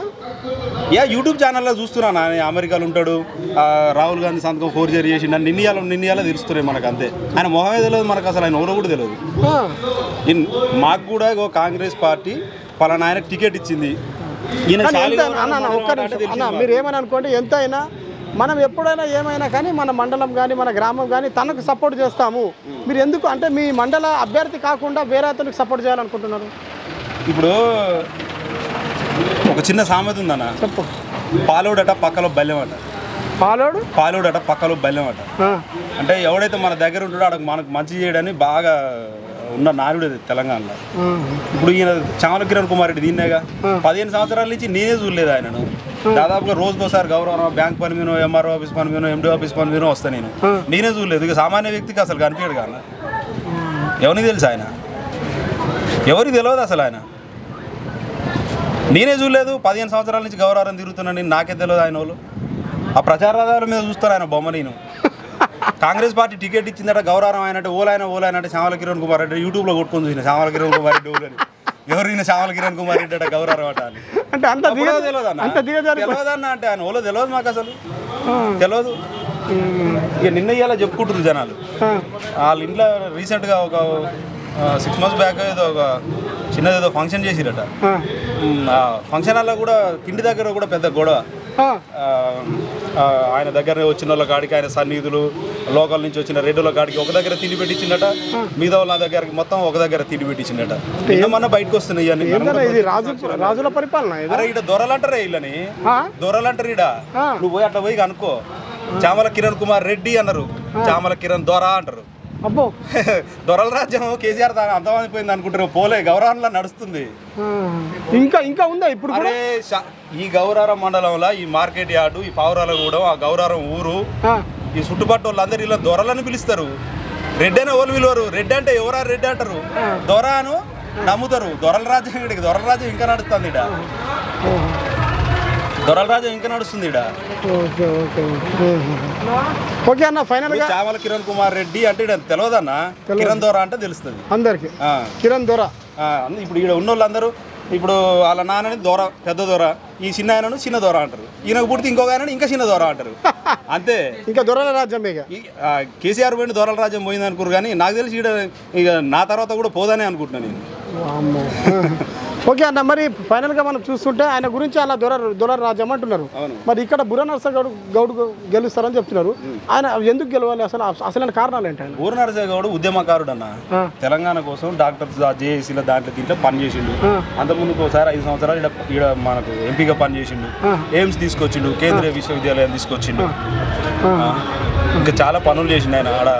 యా యూట్యూబ్ ఛానల్లో చూస్తున్నాను ఆయన అమెరికాలో ఉంటాడు. రాహుల్ గాంధీ సంతకం ఫోర్జరీ చేసి నన్ను నిన్నయాల నిన్నయాల తెలుస్తున్నాయి మనకు అంతే ఆయన మొహమే తెలియదు మనకు అసలు ఆయన ఎవరో కూడా తెలియదు. మాకు కూడా కాంగ్రెస్ పార్టీ పలానా ఆయన టికెట్ ఇచ్చింది. ఎంత అన్న అన్న, ఒక్క నిమిషం. అన్న మీరు ఏమని అనుకోండి ఎంత అయినా మనం ఎప్పుడైనా ఏమైనా కానీ మన మండలం కానీ మన గ్రామం కానీ తనకు సపోర్ట్ చేస్తాము. మీరు ఎందుకు అంటే మీ మండల అభ్యర్థి కాకుండా వేరే అతనికి సపోర్ట్ చేయాలనుకుంటున్నారు? ఇప్పుడు ఒక చిన్న సామెత ఉందన్న. చెప్పు. పాలోడట పక్కలో బల్యం అట పాలోడు? పాలోడట పక్కలో బల్యం అట అంటే ఎవడైతే మన దగ్గర ఉంటాడో అక్కడ మనకు మంచి చేయడానికి బాగా ఉన్న నాయుడు అది తెలంగాణలో. ఇప్పుడు ఈయన చామల కిరణ్ కుమార్ రెడ్డి దీన్నేగా. పదిహేను సంవత్సరాల నుంచి నేనే చూడలేదు ఆయనను. దాదాపుగా రోజుకోసారి గౌరవం బ్యాంక్ పని మీద ఎంఆర్ఓ ఆఫీస్ పని మీద ఎండి ఆఫీస్ పని మీద వస్తా నేను. నేనే చూడలేదు. ఇక సామాన్య వ్యక్తికి అసలు కనిపించడు కానీ ఎవరికి తెలుసు ఆయన? ఎవరికి తెలియదు అసలు ఆయన? నేనే చూడలేదు. పదిహేను సంవత్సరాల నుంచి గౌరవం తిరుగుతున్నాను నాకే తెలియదు ఆయన వాళ్ళు. ఆ ప్రచారాల మీద చూస్తారు ఆయన బొమ్మ నేను. కాంగ్రెస్ పార్టీ టికెట్ ఇచ్చిందట గౌరవం ఆయన ఓలాయన ఓలాయన అంటే శ్యామల కిరణ్ కుమార్ రెడ్డి యూట్యూబ్లో కొట్టుకొని చూసిన శ్యామల కిరణ్ కుమార్ రెడ్డి ఓలని. ఎవరు ఈయన శ్యామల కిరణ్ కుమార్ రెడ్డి అంటే గౌరవం అట అని. అంటే అంత తెలియదు అన్న. తెలియదు అన్న అంటే ఆయన ఓలో తెలియదు మాకు అసలు. తెలియదు. ఇక నిన్న ఇవాళ చెప్పుకుంటారు జనాలు. వాళ్ళ ఇంట్లో రీసెంట్గా ఒక సిక్స్ మంత్స్ బ్యాక్ ఏదో ఒక చిన్నది ఏదో ఫంక్షన్ చేసిరట ఫంక్షన్ హాల్లో కూడా తిండి దగ్గర కూడా పెద్ద గొడవ. ఆయన దగ్గర వచ్చిన వాళ్ళ కాడికి ఆయన సన్నిధులు లోకల్ నుంచి వచ్చిన రెడ్డుల కాడికి ఒక దగ్గర తిండి పెట్టించిందట మిగతా వాళ్ళ దగ్గరికి మొత్తం ఒక దగ్గర తిండి పెట్టించిందట నిన్న బయటకు వస్తున్నాయి రాజుల పరిపాలన అరే ఇట దొరలంటారే వీళ్ళని దొరలంటారు ఇడ నువ్వు పోయి అట్లా పోయి అనుకో చామల కిరణ్ కుమార్ రెడ్డి అన్నారు. చామల కిరణ్ దొర అంటారు. అబ్బో. దొరల రాజ్యం కేసీఆర్ దాని అంతమైపోయింది అనుకుంటారు. పోలే గౌరవంలో నడుస్తుంది. ఇంకా ఇంకా ఉందా ఇప్పుడు అరే ఈ గౌరారం మండలంలో ఈ మార్కెట్ యార్డు ఈ పావురాలగూడెం ఆ గౌరారం ఊరు ఈ చుట్టుపక్కల వాళ్ళందరూ ఇలా దొరలని పిలుస్తారు. రెడ్ అనే వాళ్ళు పిలువరు రెడ్ అంటే ఎవరా రెడ్ అంటారు? దొర అను నమ్ముతారు. దొరల రాజ్యం ఇక్కడికి. దొరల రాజ్యం ఇంకా నడుస్తుంది ఇడ దొరల రాజ్యం ఇంకా నడుస్తుంది ఇడ ఓకే ఓకే. ఓకే ఓకే అన్న ఫైనల్గా చామల కిరణ్ కుమార్ రెడ్డి అంటే ఈడ తెలియదన్న కిరణ్ దొర అంటే తెలుస్తుంది. అందరికి. ఆ. కిరణ్ దొర. ఆ, ఇప్పుడు ఇక్కడ ఉన్న వాళ్ళందరూ ఇప్పుడు వాళ్ళ నాన్నని దొర పెద్ద దొర. ఈ చిన్న ఆయనను చిన్న దొర అంటారు. ఈయనకు పుడితే ఇంకొక ఆయనను ఇంకా చిన్న దొర అంటారు. అంతే. ఇంకా దొరల రాజ్యం కేసీఆర్ పోయిన దొరల రాజ్యం పోయింది అనుకోరు కానీ నాకు తెలిసి ఈడ ఇక నా తర్వాత కూడా పోదనే అనుకుంటున్నాను నేను. ఓకే అన్న మరి ఫైనల్గా మనం చూస్తుంటే ఆయన గురించి అలా దొర దొర రాజ్యం అంటున్నారు. మరి ఇక్కడ బుర్ర నర్స గౌడ్ గౌడ్ గెలుస్తారని చెప్తున్నారు. ఆయన ఎందుకు గెలవాలి? అసలు అసలైన కారణాలు ఏంటి ఆయన? ఊరనరసే గౌడ్ ఉద్యమకారుడు అన్న. తెలంగాణ కోసం డాక్టర్స్ జేఏసీల దాంట్లో దీంట్లో పనిచేసిండు. అంతకుముందుకు ఒకసారి ఐదు సంవత్సరాలు ఈడ మనకు ఎంపీగా పనిచేసిండు ఎయిమ్స్ తీసుకొచ్చిండు కేంద్రీయ విశ్వవిద్యాలయం తీసుకొచ్చిండు. ఇంకా చాలా పనులు చేసిండు ఆయన ఆడ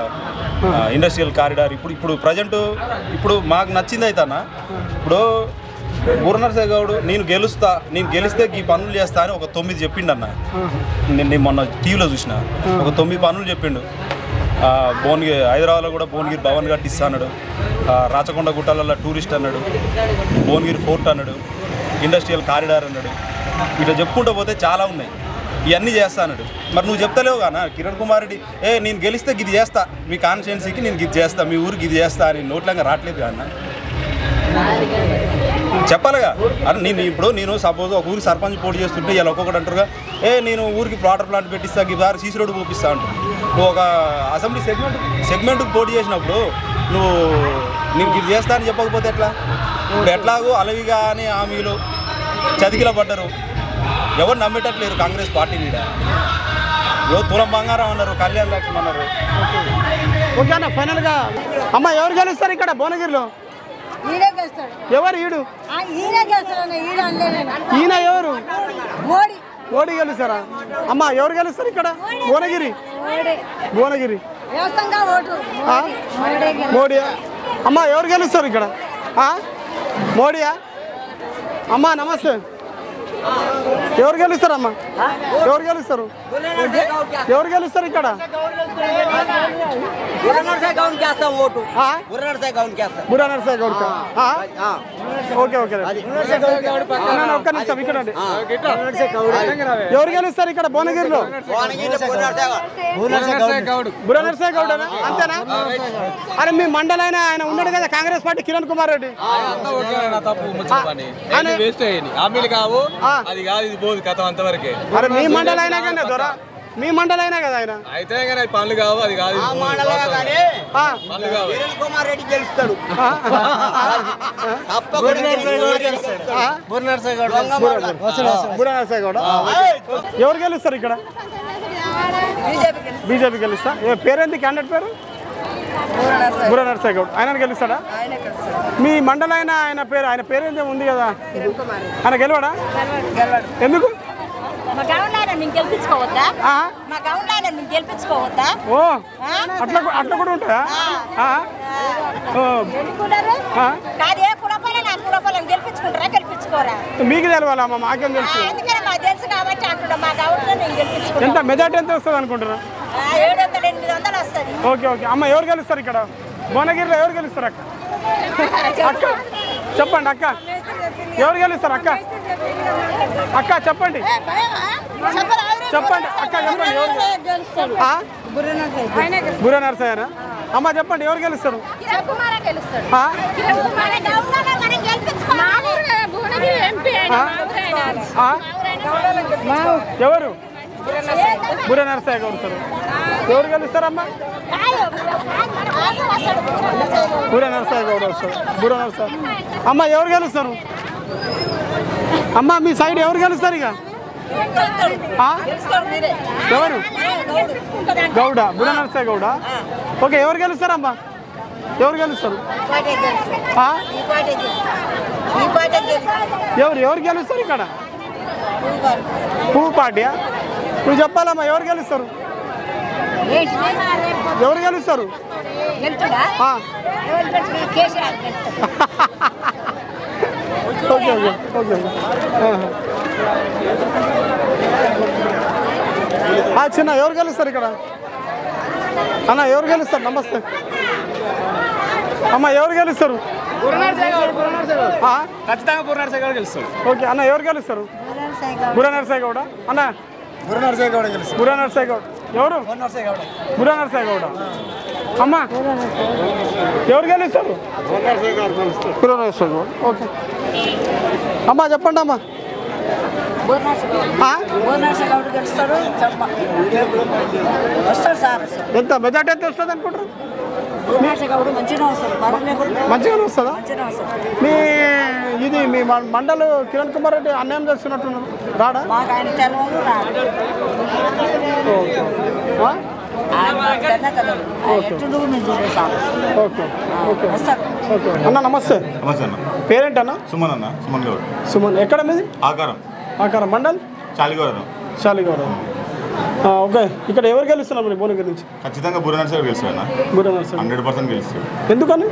ఇండస్ట్రియల్ కారిడార్ ఇప్పుడు ఇప్పుడు ప్రజెంట్ ఇప్పుడు మాకు నచ్చింది అయితే అన్న. ఇప్పుడు బుర్రనరసే గౌడ్ నేను గెలుస్తా నేను గెలిస్తే ఈ పనులు చేస్తా అని ఒక తొమ్మిది చెప్పిండు అన్న. నేను నేను మొన్న టీవీలో చూసిన. ఒక తొమ్మిది పనులు చెప్పిండు. భువనగిరి హైదరాబాద్లో కూడా భువనగిరి భవన్ కట్టిస్తా అన్నాడు. రాచకొండ గుట్టాలలో టూరిస్ట్ అన్నాడు. భువనగిరి ఫోర్ట్ అన్నాడు. ఇండస్ట్రియల్ కారిడార్ అన్నాడు. ఇట్లా చెప్పుకుంటూ పోతే చాలా ఉన్నాయి. ఇవన్నీ చేస్తా మరి నువ్వు చెప్తలేవు కానా? కిరణ్ కుమార్ రెడ్డి ఏ నేను గెలిస్తే ఇది చేస్తా. మీ కాన్స్టిట్యున్సీకి నేను ఇది చేస్తా. మీ ఊరికి ఇది చేస్తా అని నోట్లంగా రావట్లేదు కానా? చెప్పాలిగా? అరే నేను ఇప్పుడు నేను సపోజ్ ఒక ఊరికి సర్పంచ్ పోటీ చేస్తుంటే ఇలా ఒక్కొక్కటి అంటారుగా ఏ నేను ఊరికి వాటర్ ప్లాంట్ పెట్టిస్తా ఇవారు సీసీ రోడ్డు పోపిస్తా అంటారు. నువ్వు ఒక అసెంబ్లీ సెగ్మెంట్ సెగ్మెంట్కి పోటీ చేసినప్పుడు నువ్వు నేను ఇది చేస్తా అని చెప్పకపోతే ఎట్లా? ఇప్పుడు ఎట్లాగో అలవిగా అని హామీలు చతికిల పడ్డరు. ఎవరు నమ్మేటట్లేరు కాంగ్రెస్ పార్టీ మీద. ఏదో తులం బంగారం అన్నారు కళ్యాణ్ లక్ష్మి అన్నారు. ఓకే అన్న ఫైనల్గా అమ్మ ఎవరు గెలుస్తారు ఇక్కడ భువనగిరిలో? ఎవరు ఈడు? ఈయనే ఎవరు? మోడీ. మోడీ గెలుస్తారా? అమ్మ ఎవరు గెలుస్తారు ఇక్కడ? భువనగిరి. మోడీ. భువనగిరి? మోడీ. మోడీయా అమ్మ ఎవరు గెలుస్తారు ఇక్కడ? ఆ? మోడీయా? అమ్మ నమస్తే ఎవరు గెలుస్తారమ్మా? ఎవరు గెలుస్తారు? ఎవరు గెలుస్తారు ఇక్కడ? Narasai Goud okay okay. ఒక్క నిమిషం. ఎవరు గెలుస్తారు ఇక్కడ? భువనగిరిలో? బురా నరసాయి గౌడ్ అంతేనా? అరే మీ మండలైన ఆయన ఉన్నాడు కదా కాంగ్రెస్ పార్టీ కిరణ్ కుమార్ రెడ్డి. ఆయన అది కాదు ఇది పోదు కథ అంతవరకే. అరే మీ మండలైనా కానీ దొరా. మీ మండలైనా కదా ఆయన? అయితే కానీ పనులు కావు అది కాదు. కుమార్ రెడ్డి గెలుస్తాడు. ఎవరు గెలుస్తారు ఇక్కడ? బీజేపీ గెలుస్తా. ఏ పేరేంది క్యాండిడేట్ పేరు? బురా నరసాయి గౌడ్ ఆయన గెలుస్తాడా. మీ మండలైన ఆయన పేరు ఆయన పేరేందే ఉంది కదా? ఆయన గెలవడా? ఎందుకు? ఓ అట్లా అట్లా కూడా ఉంటాయా ఆ? ఓ, ఎందుకున్నారు ఆ? కాదు ఏ కులపాలని నా కులపాలని గెలిపించుకుంటారా గెలిపించుకోరా మీకు తెలవాలమ్మా మాకేం తెలుసు? అందుకనే మాకు తెలుసు కాబట్టి అంటున్నాం నేను ఎంత మెజార్టీ ఎంత వస్తుంది అనుకుంటారా ఏడు వందలు ఎనిమిది వందలు వస్తుంది. Okay okay. అమ్మ ఎవరు గెలుస్తారు ఇక్కడ? భువనగిరిలో ఎవరు గెలుస్తారు అక్క? అక్క చెప్పండి అక్క. ఎవరు గెలుస్తారు అక్క? అక్క చెప్పండి. చెప్పండి అక్క చెప్పండి? బుర్ర నరసయ్యనా? అమ్మ చెప్పండి ఎవరు గెలుస్తారు? ఎవరు? బుర్ర నరసయ్య గెలుస్తారు ఎవరు గెలుస్తారమ్మా? బుర్ర నరసయ్య గౌడ వస్తారు బుర్ర నరసయ్య. అమ్మ ఎవరు గెలుస్తారు? అమ్మ మీ సైడ్ ఎవరు గెలుస్తారు ఇక? ఎవరు? గౌడ బుర్ర నరసయ్య గౌడ. ఓకే ఎవరు గెలుస్తారమ్మా? ఎవరు గెలుస్తారు? ఎవరు ఎవరు గెలుస్తారు ఇక్కడ? పువ్వు పార్టీయా నువ్వు చెప్పాలమ్మా ఎవరు గెలుస్తారు? ఎవరు గెలుస్తారు? Okay okay okay. ఆ, చిన్న ఎవరు గెలుస్తారు ఇక్కడ? అన్న ఎవరు గెలుస్తారు? నమస్తే. అమ్మ ఎవరు గెలుస్తారు ఆ? ఖచ్చితంగా పూర్ణార్థ గారు గెలుస్తాడు ఓకే అన్న ఎవరు గెలుస్తారు బుర్ర నరసాయి గౌడ అన్న బుర్ర నరసయ్య గౌడ బుర్ర నరసాయి గౌడ ఎవరు నరసయ్య గౌడ బుర్ర నరసాయి గౌడ అమ్మ ఎవరు గెలుస్తారు బుర్ర నరసాయి గౌడ ఓకే అమ్మ చెప్పండి అమ్మా ఎంత మెజార్టీ ఎంత వస్తుంది అనుకుంటారు మంచిగానే వస్తుందా మీ ఇది మీ మండలు కిరణ్ కుమార్ రెడ్డి అన్యాయం చేస్తున్నట్టున్నారు. రాడా? అన్న. నమస్తే. నమస్తే అన్న. పేరేంటన్నా? సుమన్ అన్న సుమన్ గౌడ్. సుమన్. ఎక్కడ మీది? ఆకారం. ఆకారం. మండల్? చాలిగౌరవం శాలిగౌరవం ఆ, ఓకే. ఇక్కడ ఎవరు గెలుస్తున్నారు మీరు భువనగిరి నుంచి? ఖచ్చితంగా గెలుస్తాడు బుర్ర నర్సరీ హండ్రెడ్ పర్సెంట్ గెలుస్తాడు. ఎందుకని?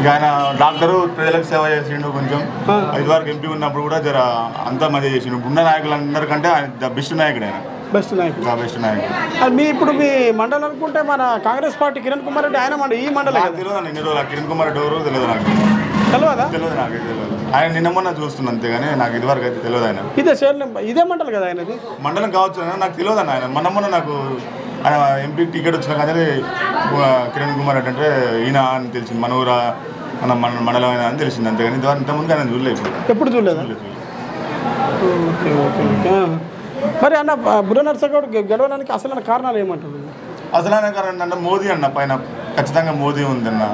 ఇక ఆయన డాక్టరు ప్రజలకు సేవ చేసిండు కొంచెం. ఐదు వరకు ఎంపీ ఉన్నప్పుడు కూడా జర అంతా మంచి చేసిండు. ఉన్న నాయకులందరికంటే ఆయన ద బెస్ట్ నాయకుడు ఆయన. బెస్ట్ నాయకుడు. బెస్ట్ నాయకుడు. మీ ఇప్పుడు మీ మండలం అనుకుంటే మన కాంగ్రెస్ పార్టీ కిరణ్ కుమార్ రెడ్డి ఆయన మండలి. ఈ మండలం తెలియదు ఇన్ని రోజులు? కిరణ్ కుమార్ రెడ్డి ఎవరో తెలియదు నాకు. తెలియదా తెలియదు నాకు తెలియదు ఆయన నిన్న మొన్న చూస్తున్నా అంతేగాని నాకు ఇదివరకు అయితే తెలియదు ఆయన. ఇదే సేర్లు ఇదే మండలం కదా ఆయనది? మండలం కావచ్చు అన్న నాకు తెలియదు అన్న ఆయన. మొన్న మొన్న నాకు ఆయన ఎంపీ టికెట్ వచ్చిన కానీ కిరణ్ కుమార్ అంటే ఈయన అని తెలిసింది మన ఊర మన మన మండలం ఆయన అని తెలిసింది అంతేగాని ఇంతవరకు ఇంతకుముందు ఆయన చూడలేదు ఇప్పుడు. ఎప్పుడు చూడలేదా? Okay okay okay. ఆ. మరి అన్న బుర్ర నర్సగౌడ్ గె- గెలవడానికి అసలైన కారణాలు ఏమంటారు అసలు ఆయన కారణం ఏంటంటే మోదీ అన్న పైన ఖచ్చితంగా మోదీ ఉంది అన్న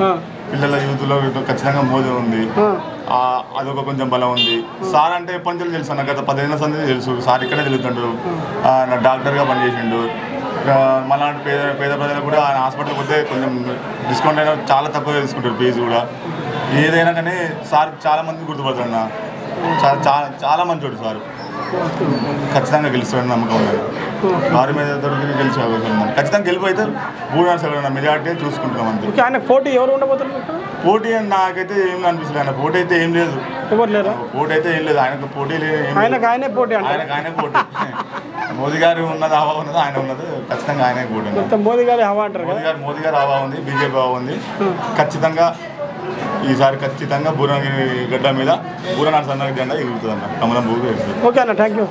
పిల్లల యూత్లో ఖచ్చితంగా మోదీ ఉంది. అదొక కొంచెం బలం ఉంది. సార్ అంటే ఎప్పటి నుంచి తెలుసు అన్న గత పదిహేను సంది తెలుసు. సార్ ఇక్కడే నా డాక్టర్గా పనిచేసిండు. ఇక మళ్ళీ పేద పేద ప్రజలకు కూడా ఆయన హాస్పిటల్కి పోతే కొంచెం డిస్కౌంట్ అయినా చాలా తక్కువ తీసుకుంటారు ఫీజు కూడా. ఏదైనా కానీ సార్ చాలా మంది గుర్తుపడతారు అన్న చాలా చాలా చాలా మంచోడు సార్. ఖచ్చితంగా గెలుస్తాడని నమ్మకం ఉన్నది వారి మీద గెలిచే అవకాశం ఉంది. ఖచ్చితంగా గెలుపు అయితే బూడార్ సగం మెజార్టీ చూసుకుంటున్నాం అంతే. ఆయన పోటీ ఎవరు ఉండబోతున్నారు పోటీ అని నాకైతే ఏం అనిపిస్తుంది ఆయన పోటీ అయితే ఏం లేదు. ఎవరు లేరా? పోటీ అయితే ఏం లేదు. ఆయనకు పోటీ లేదు. ఆయనకు ఆయనే పోటీ ఆయనకు ఆయనే పోటీ. మోదీ గారు ఉన్నది హవా ఉన్నది ఆయన ఉన్నది. ఖచ్చితంగా ఆయనే పోటీ మోదీ గారి హవా అంటారు మోదీ గారు మోదీ గారు హవా ఉంది బీజేపీ హవా ఉంది. ఖచ్చితంగా ఈసారి ఖచ్చితంగా బూరగిరి గడ్డ మీద బూర నరసన్న జెండా ఎగురుతుంది అన్న కమలం భూమి ఎగురుతుంది ఓకే అన్న థ్యాంక్ యూ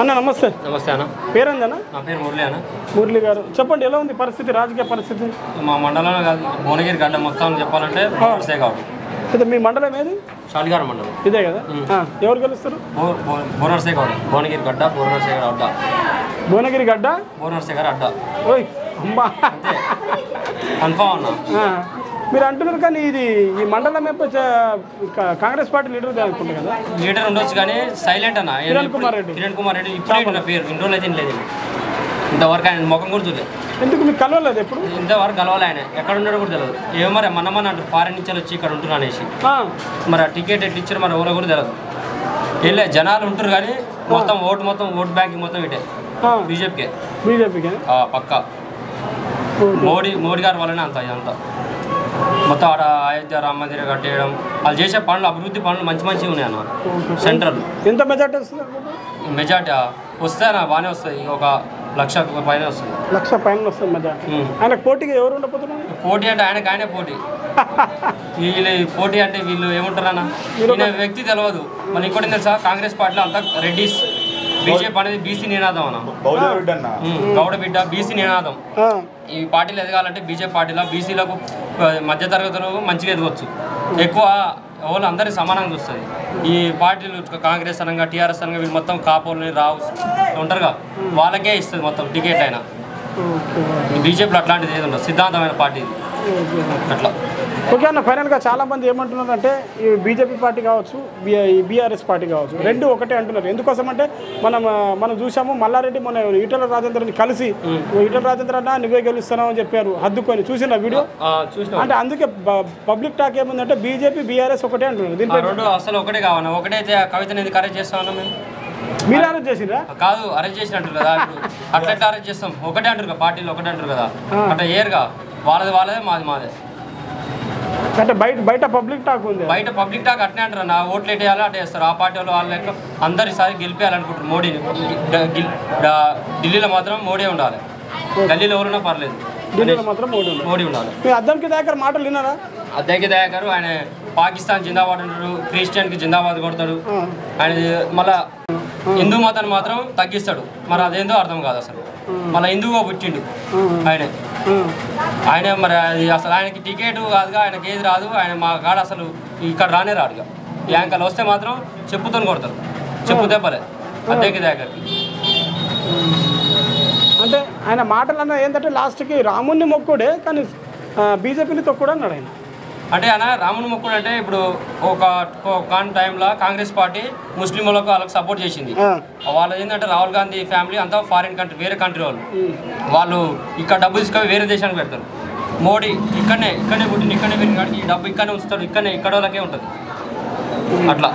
అన్న నమస్తే. నమస్తే అన్న. పేరేందన్న? నా పేరు మురళి అన్న. మురళి గారు. చెప్పండి ఎలా ఉంది పరిస్థితి రాజకీయ పరిస్థితి? మా మండలంలో కాదు భువనగిరి గడ్డ మొత్తం చెప్పాలంటే ఇది మీ మండలం ఏది? షాలిగారు మండలం. ఇదే కదా? ఎవరు గెలుస్తారు? కావాలి భువనగిరి గడ్డ గారు అడ్డ. భువనగిరి గడ్డ? గారు అడ్డ. ఓయ్ అమ్మా. కన్ఫామ్ అన్న. మీరు అంటున్నారు కానీ ఇది ఈ మండలం కాంగ్రెస్ పార్టీ లీడర్ కదా? లీడర్ ఉండొచ్చు కానీ సైలెంట్ అన్న. కిరణ్ కుమార్ రెడ్డి. కిరణ్ కుమార్ రెడ్డి ఇప్పుడు పేరు. ఇన్ని రోజులు అయితే లేదు ఇంతవరకు ఆయన ముఖం కూడా చూడలేదు. ఎందుకు మీకు కలవలేదు ఎప్పుడు? ఇంతవరకు కలవాలి ఆయన. ఎక్కడ ఉన్నాడో కూడా తెలియదు ఏమో మరి మన మన అంటారు ఫారెన్ నుంచి వచ్చి ఇక్కడ ఉంటున్నా అనేసి. మరి ఆ టికెట్ ఎట్లా ఇచ్చారు మరి ఎవరో కూడా తెలియదు వెళ్ళే జనాలు ఉంటారు కానీ మొత్తం ఓటు మొత్తం ఓటు బ్యాంక్ మొత్తం ఇటే. బీజేపీకే. బీజేపీకి? పక్క. మోడీ మోడీ గారి వల్లనే అంత ఇదంతా. మొత్తం ఆడ అయోధ్య రామ మందిరం కట్టేయడం. వాళ్ళు చేసే పనులు అభివృద్ధి పనులు మంచి మంచిగా ఉన్నాయి అన్న. సెంట్రల్ ఎంత మెజార్టీ వస్తుంది? మెజార్టీ వస్తే అన్న బాగానే వస్తుంది ఒక లక్ష పైన వస్తుంది. లక్ష పైన వస్తుంది మెజార్టీ. ఆయన పోటీగా ఎవరు ఉండబోతున్నారు? పోటీ అంటే ఆయనకు ఆయనే పోటీ. వీళ్ళు పోటీ అంటే వీళ్ళు ఏముంటారన్న వ్యక్తి తెలియదు మన ఇంకోటి తెలుసా? కాంగ్రెస్ పార్టీలో అంతా రెడ్డిస్. బీజేపీ అనేది బీసీ నినాదం అన్న. గౌడ బిడ్డ బీసీ నినాదం. ఈ పార్టీలు ఎదగాలంటే బీజేపీ పార్టీలో బీసీలకు మధ్యతరగతులు మంచిగా ఎదగవచ్చు ఎక్కువ వాళ్ళు అందరి సమానంగా చూస్తుంది. ఈ పార్టీలు కాంగ్రెస్ అనగా టీఆర్ఎస్ అనగా వీళ్ళు మొత్తం కాపోల్ని రావు ఉంటారుగా. వాళ్ళకే ఇస్తుంది మొత్తం టికెట్ అయినా. బీజేపీలో అట్లాంటిది ఏది ఉండదు. సిద్ధాంతమైన పార్టీ. అట్లా. ఓకే అన్న ఫైనల్గా చాలా మంది ఏమంటున్నారు అంటే ఈ బీజేపీ పార్టీ కావచ్చు బీఆర్ఎస్ పార్టీ కావచ్చు రెండు ఒకటే అంటున్నారు. ఎందుకోసం అంటే మనం మనం చూసాము మల్లారెడ్డి మన ఈటల రాజేంద్రని కలిసి ఈటల రాజేంద్ర అన్న నువ్వే గెలుస్తున్నావు అని చెప్పారు హద్దుకొని చూసిన వీడియో. అంటే అందుకే పబ్లిక్ టాక్ ఏముందంటే బీజేపీ బీఆర్ఎస్ ఒకటే అంటున్నారు. దీనిపై రెండు అసలు ఒకటే కావాలి ఒకటైతే ఆ కవితని ఎందుకు అరెస్ట్ చేస్తా ఉన్నాం మేము? మీరు అరెస్ట్ చేసిరా కాదు అరెస్ట్ చేసినట్టు కదా అట్లా అరెస్ట్ చేస్తాం? ఒకటే అంటారు కదా పార్టీలు ఒకటే అంటారు కదా. అట్లా ఏరుగా? వాళ్ళది వాళ్ళదే మాది మాదే. అంటే బయట బయట పబ్లిక్ టాక్ ఉంది. బయట పబ్లిక్ టాక్ అట్నే అంటారు. నా ఓట్లు ఎటు వేయాలో అటే వేస్తారు. ఆ పార్టీ వాళ్ళు వాళ్ళ లెక్క అందరు ఈసారి గెలిపేయాలనుకుంటారు. మోడీని. ఢిల్లీలో మాత్రం మోడీ ఉండాలి. గల్లీలో ఎవరున్నా పర్లేదు. ఢిల్లీలో మాత్రం మోడీ ఉంది. మోడీ ఉండాలి. మీ అద్దంకి దగ్గర మాటలు విన్నారా? అద్దెకి దయాకర్ ఆయన పాకిస్తాన్ జిందాబాద్ అంటాడు. క్రిస్టియన్కి జిందాబాద్ కొడతాడు. ఆయన మళ్ళా హిందూ మతాన్ని మాత్రం తగ్గిస్తాడు. మరి అదేందో అర్థం కాదు అసలు. మళ్ళీ హిందువుగా పుట్టిండు ఆయనే. ఆయన మరి అది అసలు ఆయనకి టికెట్ కాదుగా ఆయనకి ఏది రాదు ఆయన మా కాడ అసలు ఇక్కడ రానే రాడుగా ఈ యాంకలు వస్తే మాత్రం చెప్పుతో కొడతారు. చెప్పు దెబ్బలే. అద్దెకి దయాకర్కి అంటే ఆయన మాటలు అన్న ఏంటంటే లాస్ట్కి రాముణ్ణి మొక్కుడే కానీ బీజేపీని తొక్కుడు అన్నాడు ఆయన. అంటే ఆయన రాముని మొక్కుడు అంటే ఇప్పుడు ఒక ఒక టైంలో కాంగ్రెస్ పార్టీ ముస్లింలకు వాళ్ళకి సపోర్ట్ చేసింది. వాళ్ళు ఏంటంటే రాహుల్ గాంధీ ఫ్యామిలీ అంతా ఫారిన్ కంట్రీ వేరే కంట్రీ వాళ్ళు. వాళ్ళు ఇక్కడ డబ్బు తీసుకొని వేరే దేశానికి పెడతారు. మోడీ ఇక్కడనే ఇక్కడనే పుట్టిన ఇక్కడనే పెరిగిన ఈ డబ్బు ఇక్కడనే ఉంచుతాడు ఇక్కడనే ఇక్కడ వాళ్ళకే ఉంటుంది. అట్లా.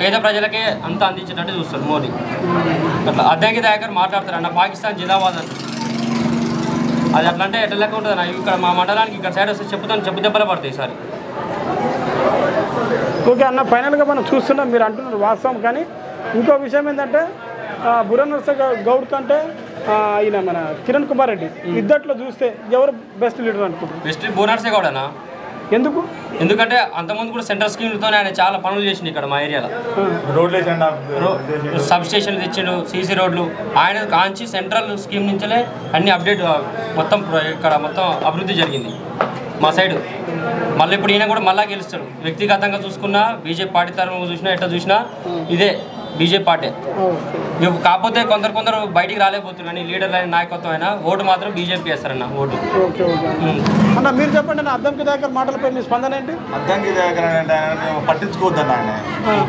పేద ప్రజలకే అంత అందించేటట్టు చూస్తాడు మోడీ. అట్లా. అద్దంకి దయాకర్ మాట్లాడతారు అన్న పాకిస్తాన్ జిందాబాద్ అంటారు. అది అట్లా అంటే ఎట్లా లెక్క ఉంటుంది అన్న ఇక్కడ మా మండలానికి ఇక్కడ సైడ్ వస్తే చెప్పుతాను చెప్పు దెబ్బలు పడతాయి ఈసారి. ఓకే అన్న ఫైనల్గా మనం చూస్తున్నాం మీరు అంటున్నారు వాస్తవం కానీ ఇంకో విషయం ఏంటంటే ఆ, బుర్ర నరస గౌడ్ కంటే ఈయన మన కిరణ్ కుమార్ రెడ్డి. ఇద్దట్లో చూస్తే ఎవరు బెస్ట్ లీడర్ అనుకుంటున్నారు? బెస్ట్ కూడా అన్న ఎందుకు? ఎందుకంటే అంతకుముందు కూడా సెంట్రల్ స్కీమ్లతో ఆయన చాలా పనులు చేసిండు ఇక్కడ మా ఏరియాలో. రోడ్లు సబ్ స్టేషన్ తెచ్చిండు సీసీ రోడ్లు. ఆయన కాంచి సెంట్రల్ స్కీమ్ నుంచే అన్ని అప్డేట్ మొత్తం ఇక్కడ మొత్తం అభివృద్ధి జరిగింది మా సైడ్. మళ్ళీ ఇప్పుడు ఈయన కూడా మళ్ళా గెలుస్తాడు. వ్యక్తిగతంగా చూసుకున్నా బీజేపీ పార్టీ తరఫున చూసినా ఎట్లా చూసినా ఇదే. BJP party. కాకపోతే కొందరు కొందరు బయటికి రాలేకపోతున్నారు కానీ లీడర్ అయిన నాయకత్వం అయినా ఓటు మాత్రం బీజేపీ వేస్తారన్న ఓటు. అన్న మీరు చెప్పండి అన్న అద్దంకి దగ్గర మాటలపై మీ స్పందన ఏంటి? అద్దంకి దగ్గర పట్టించుకోవద్దన్న ఆయన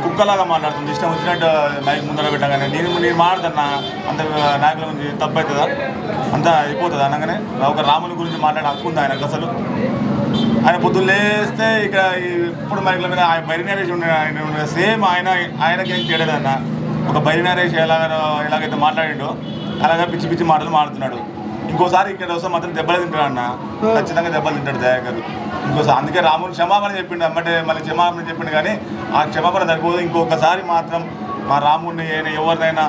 కుక్కలాగా మాట్లాడుతుంది. ఇష్టం వచ్చినట్టు మైక్ ముందర పెట్టగానే నేను నేను మాట్లాడుతున్నా అంత నాయకుల గురించి తప్పు అవుతుందా అంతా అయిపోతుంది? అనగానే ఒక రాముని గురించి మాట్లాడే హక్కు ఉంది ఆయనకు అసలు. ఆయన పొద్దున్న లేస్తే ఇక్కడ ఇప్పుడు మైకుల మీద ఆయన బైరి నరేష్ ఉండే ఆయన సేమ్ ఆయన ఆయనకి చేయలేదన్న ఒక బైరి నరేష్ ఎలాగ ఎలాగైతే మాట్లాడిండో అలాగే పిచ్చి పిచ్చి మాటలు మాడుతున్నాడు. ఇంకోసారి ఇక్కడ వస్తే మాత్రం దెబ్బలు తింటాడు అన్న ఖచ్చితంగా దెబ్బలు తింటాడు దయాకర్. ఇంకోసారి అందుకే రాముని క్షమాపణ చెప్పిండు అమ్మటే మళ్ళీ క్షమాపణ చెప్పిండు కానీ ఆ క్షమాపణ సరిపోదు. ఇంకొకసారి మాత్రం మా రాముడిని అయినా ఎవరినైనా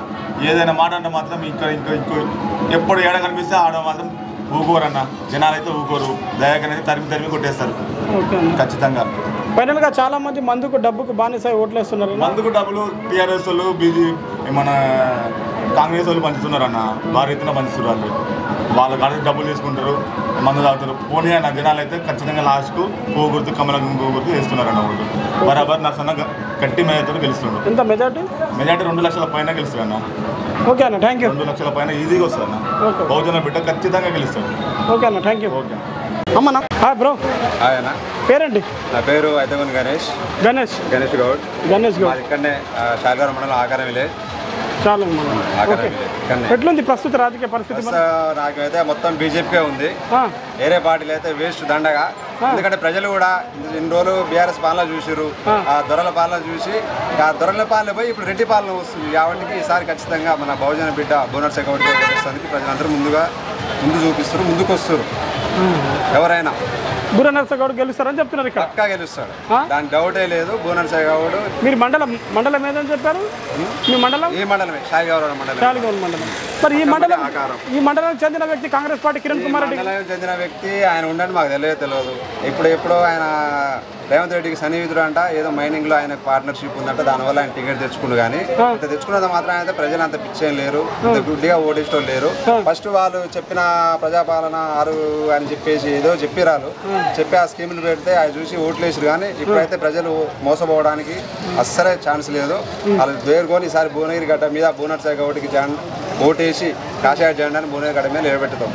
ఏదైనా మాట అంటే మాత్రం ఇంకా ఇంకో ఇంకో ఎప్పుడు ఏడ కనిపిస్తే ఆడ మాత్రం ఊకోరన్న జనాలు అయితే ఊకోరు దయాకర్ అయితే తరిమి తరిమి కొట్టేస్తారు. ఓకే ఖచ్చితంగా ఫైనల్గా చాలా మంది మందుకు డబ్బుకు బానిసై ఓట్లేస్తున్నారు మందుకు డబ్బులు టీఆర్ఎస్ వాళ్ళు బీజీ మన కాంగ్రెస్ వాళ్ళు పంచుతున్నారు అన్న. భారీ ఎత్తున పంచుతున్నారు వాళ్ళు. వాళ్ళ కాడ డబ్బులు తీసుకుంటారు మందు తాగుతారు. పోనీ అన్న జనాలు అయితే ఖచ్చితంగా లాస్ట్కు పోగుర్తు కమలం పోగుర్తు వేస్తున్నారు అన్న వాళ్ళు. బరాబర్ నా సన్న గట్టి మేయతో గెలుస్తుండ్రు ఎంత మెజార్టీ? మెజార్టీ రెండు లక్షల పైన గెలుస్తారు అన్న. ఓకే అన్న థ్యాంక్ యూ రెండు లక్షల పైన ఈజీగా వస్తుంది అన్న. బహుజన బిడ్డ ఖచ్చితంగా గెలుస్తాడు. ఓకే అన్న థ్యాంక్ యూ అమ్మనా? Hi bro. ఆయన పేరేంటి? నా పేరు ఐతగోని గణేష్. గణేష్. గణేష్ గౌడ్. గణేష్ గౌడ్. ఇక్కడనే ఆ, శాలివారం మండలం ఆకారం విలేజ్. ఎట్లుంది ప్రస్తుత రాజకీయ పరిస్థితి నాకైతే మొత్తం బీజేపీకే ఉంది. వేరే పార్టీలు అయితే వేస్ట్ దండగా. ఎందుకంటే ప్రజలు కూడా ఇన్ని రోజులు బీఆర్ఎస్ పాలన చూసిరు ఆ. దొరల పాలన చూసి ఆ దొరల పాలన పోయి ఇప్పుడు రెడ్డి పాలన వస్తుంది. కాబట్టి ఈసారి ఖచ్చితంగా మన బహుజన బిడ్డ బోనర్ సెక్యూరిటీ వస్తుంది. ప్రజలందరూ ముందుగా ముందు చూపిస్తారు ముందుకు వస్తారు ఎవరైనా. బుర్ర నరసగౌడ్ గెలుస్తారని చెప్తున్నారు ఇక్కడ. పక్కా గెలుస్తాడు. దాని డౌటే లేదు బోనర్ గౌడ్ మీరు మండలం మండలం ఏదని చెప్పారు? మీ మండలం? ఈ మండలమే షాయిగౌరవ మండలం శాలిగౌడ్ మండలం. మరి ఈ మండలం ఈ మండలానికి చెందిన వ్యక్తి కాంగ్రెస్ పార్టీ కిరణ్ కుమార్ రెడ్డి. మండలం చెందిన వ్యక్తి ఆయన ఉండని మాకు తెలియదు తెలియదు. ఇప్పుడు ఎప్పుడో ఆయన రేవంత్ రెడ్డికి సన్నిహితుడు అంట ఏదో మైనింగ్లో ఆయన పార్ట్నర్షిప్ ఉందంట దానివల్ల ఆయన టికెట్ తెచ్చుకుండు కానీ ఇంత తెచ్చుకున్నంత మాత్రం అయితే ప్రజలు అంత పిచ్చేం లేరు. ఇంత గుడ్డిగా ఓడించడం లేరు. ఫస్ట్ వాళ్ళు చెప్పిన ప్రజాపాలన ఆరు అని చెప్పేసి ఏదో చెప్పిరాలు చెప్పి ఆ స్కీములు పెడితే ఆయన చూసి ఓట్లు వేసారు కానీ ఇప్పుడైతే ప్రజలు మోసపోవడానికి అస్సలే ఛాన్స్ లేదు. వాళ్ళు వేరుకొని ఈసారి భువనగిరి గడ్డ మీద ఒకటికి జెండా ఓటేసి కాషాయ జెండాని భువనగిరి గడ్డ మీద నిలబెట్టుతాం.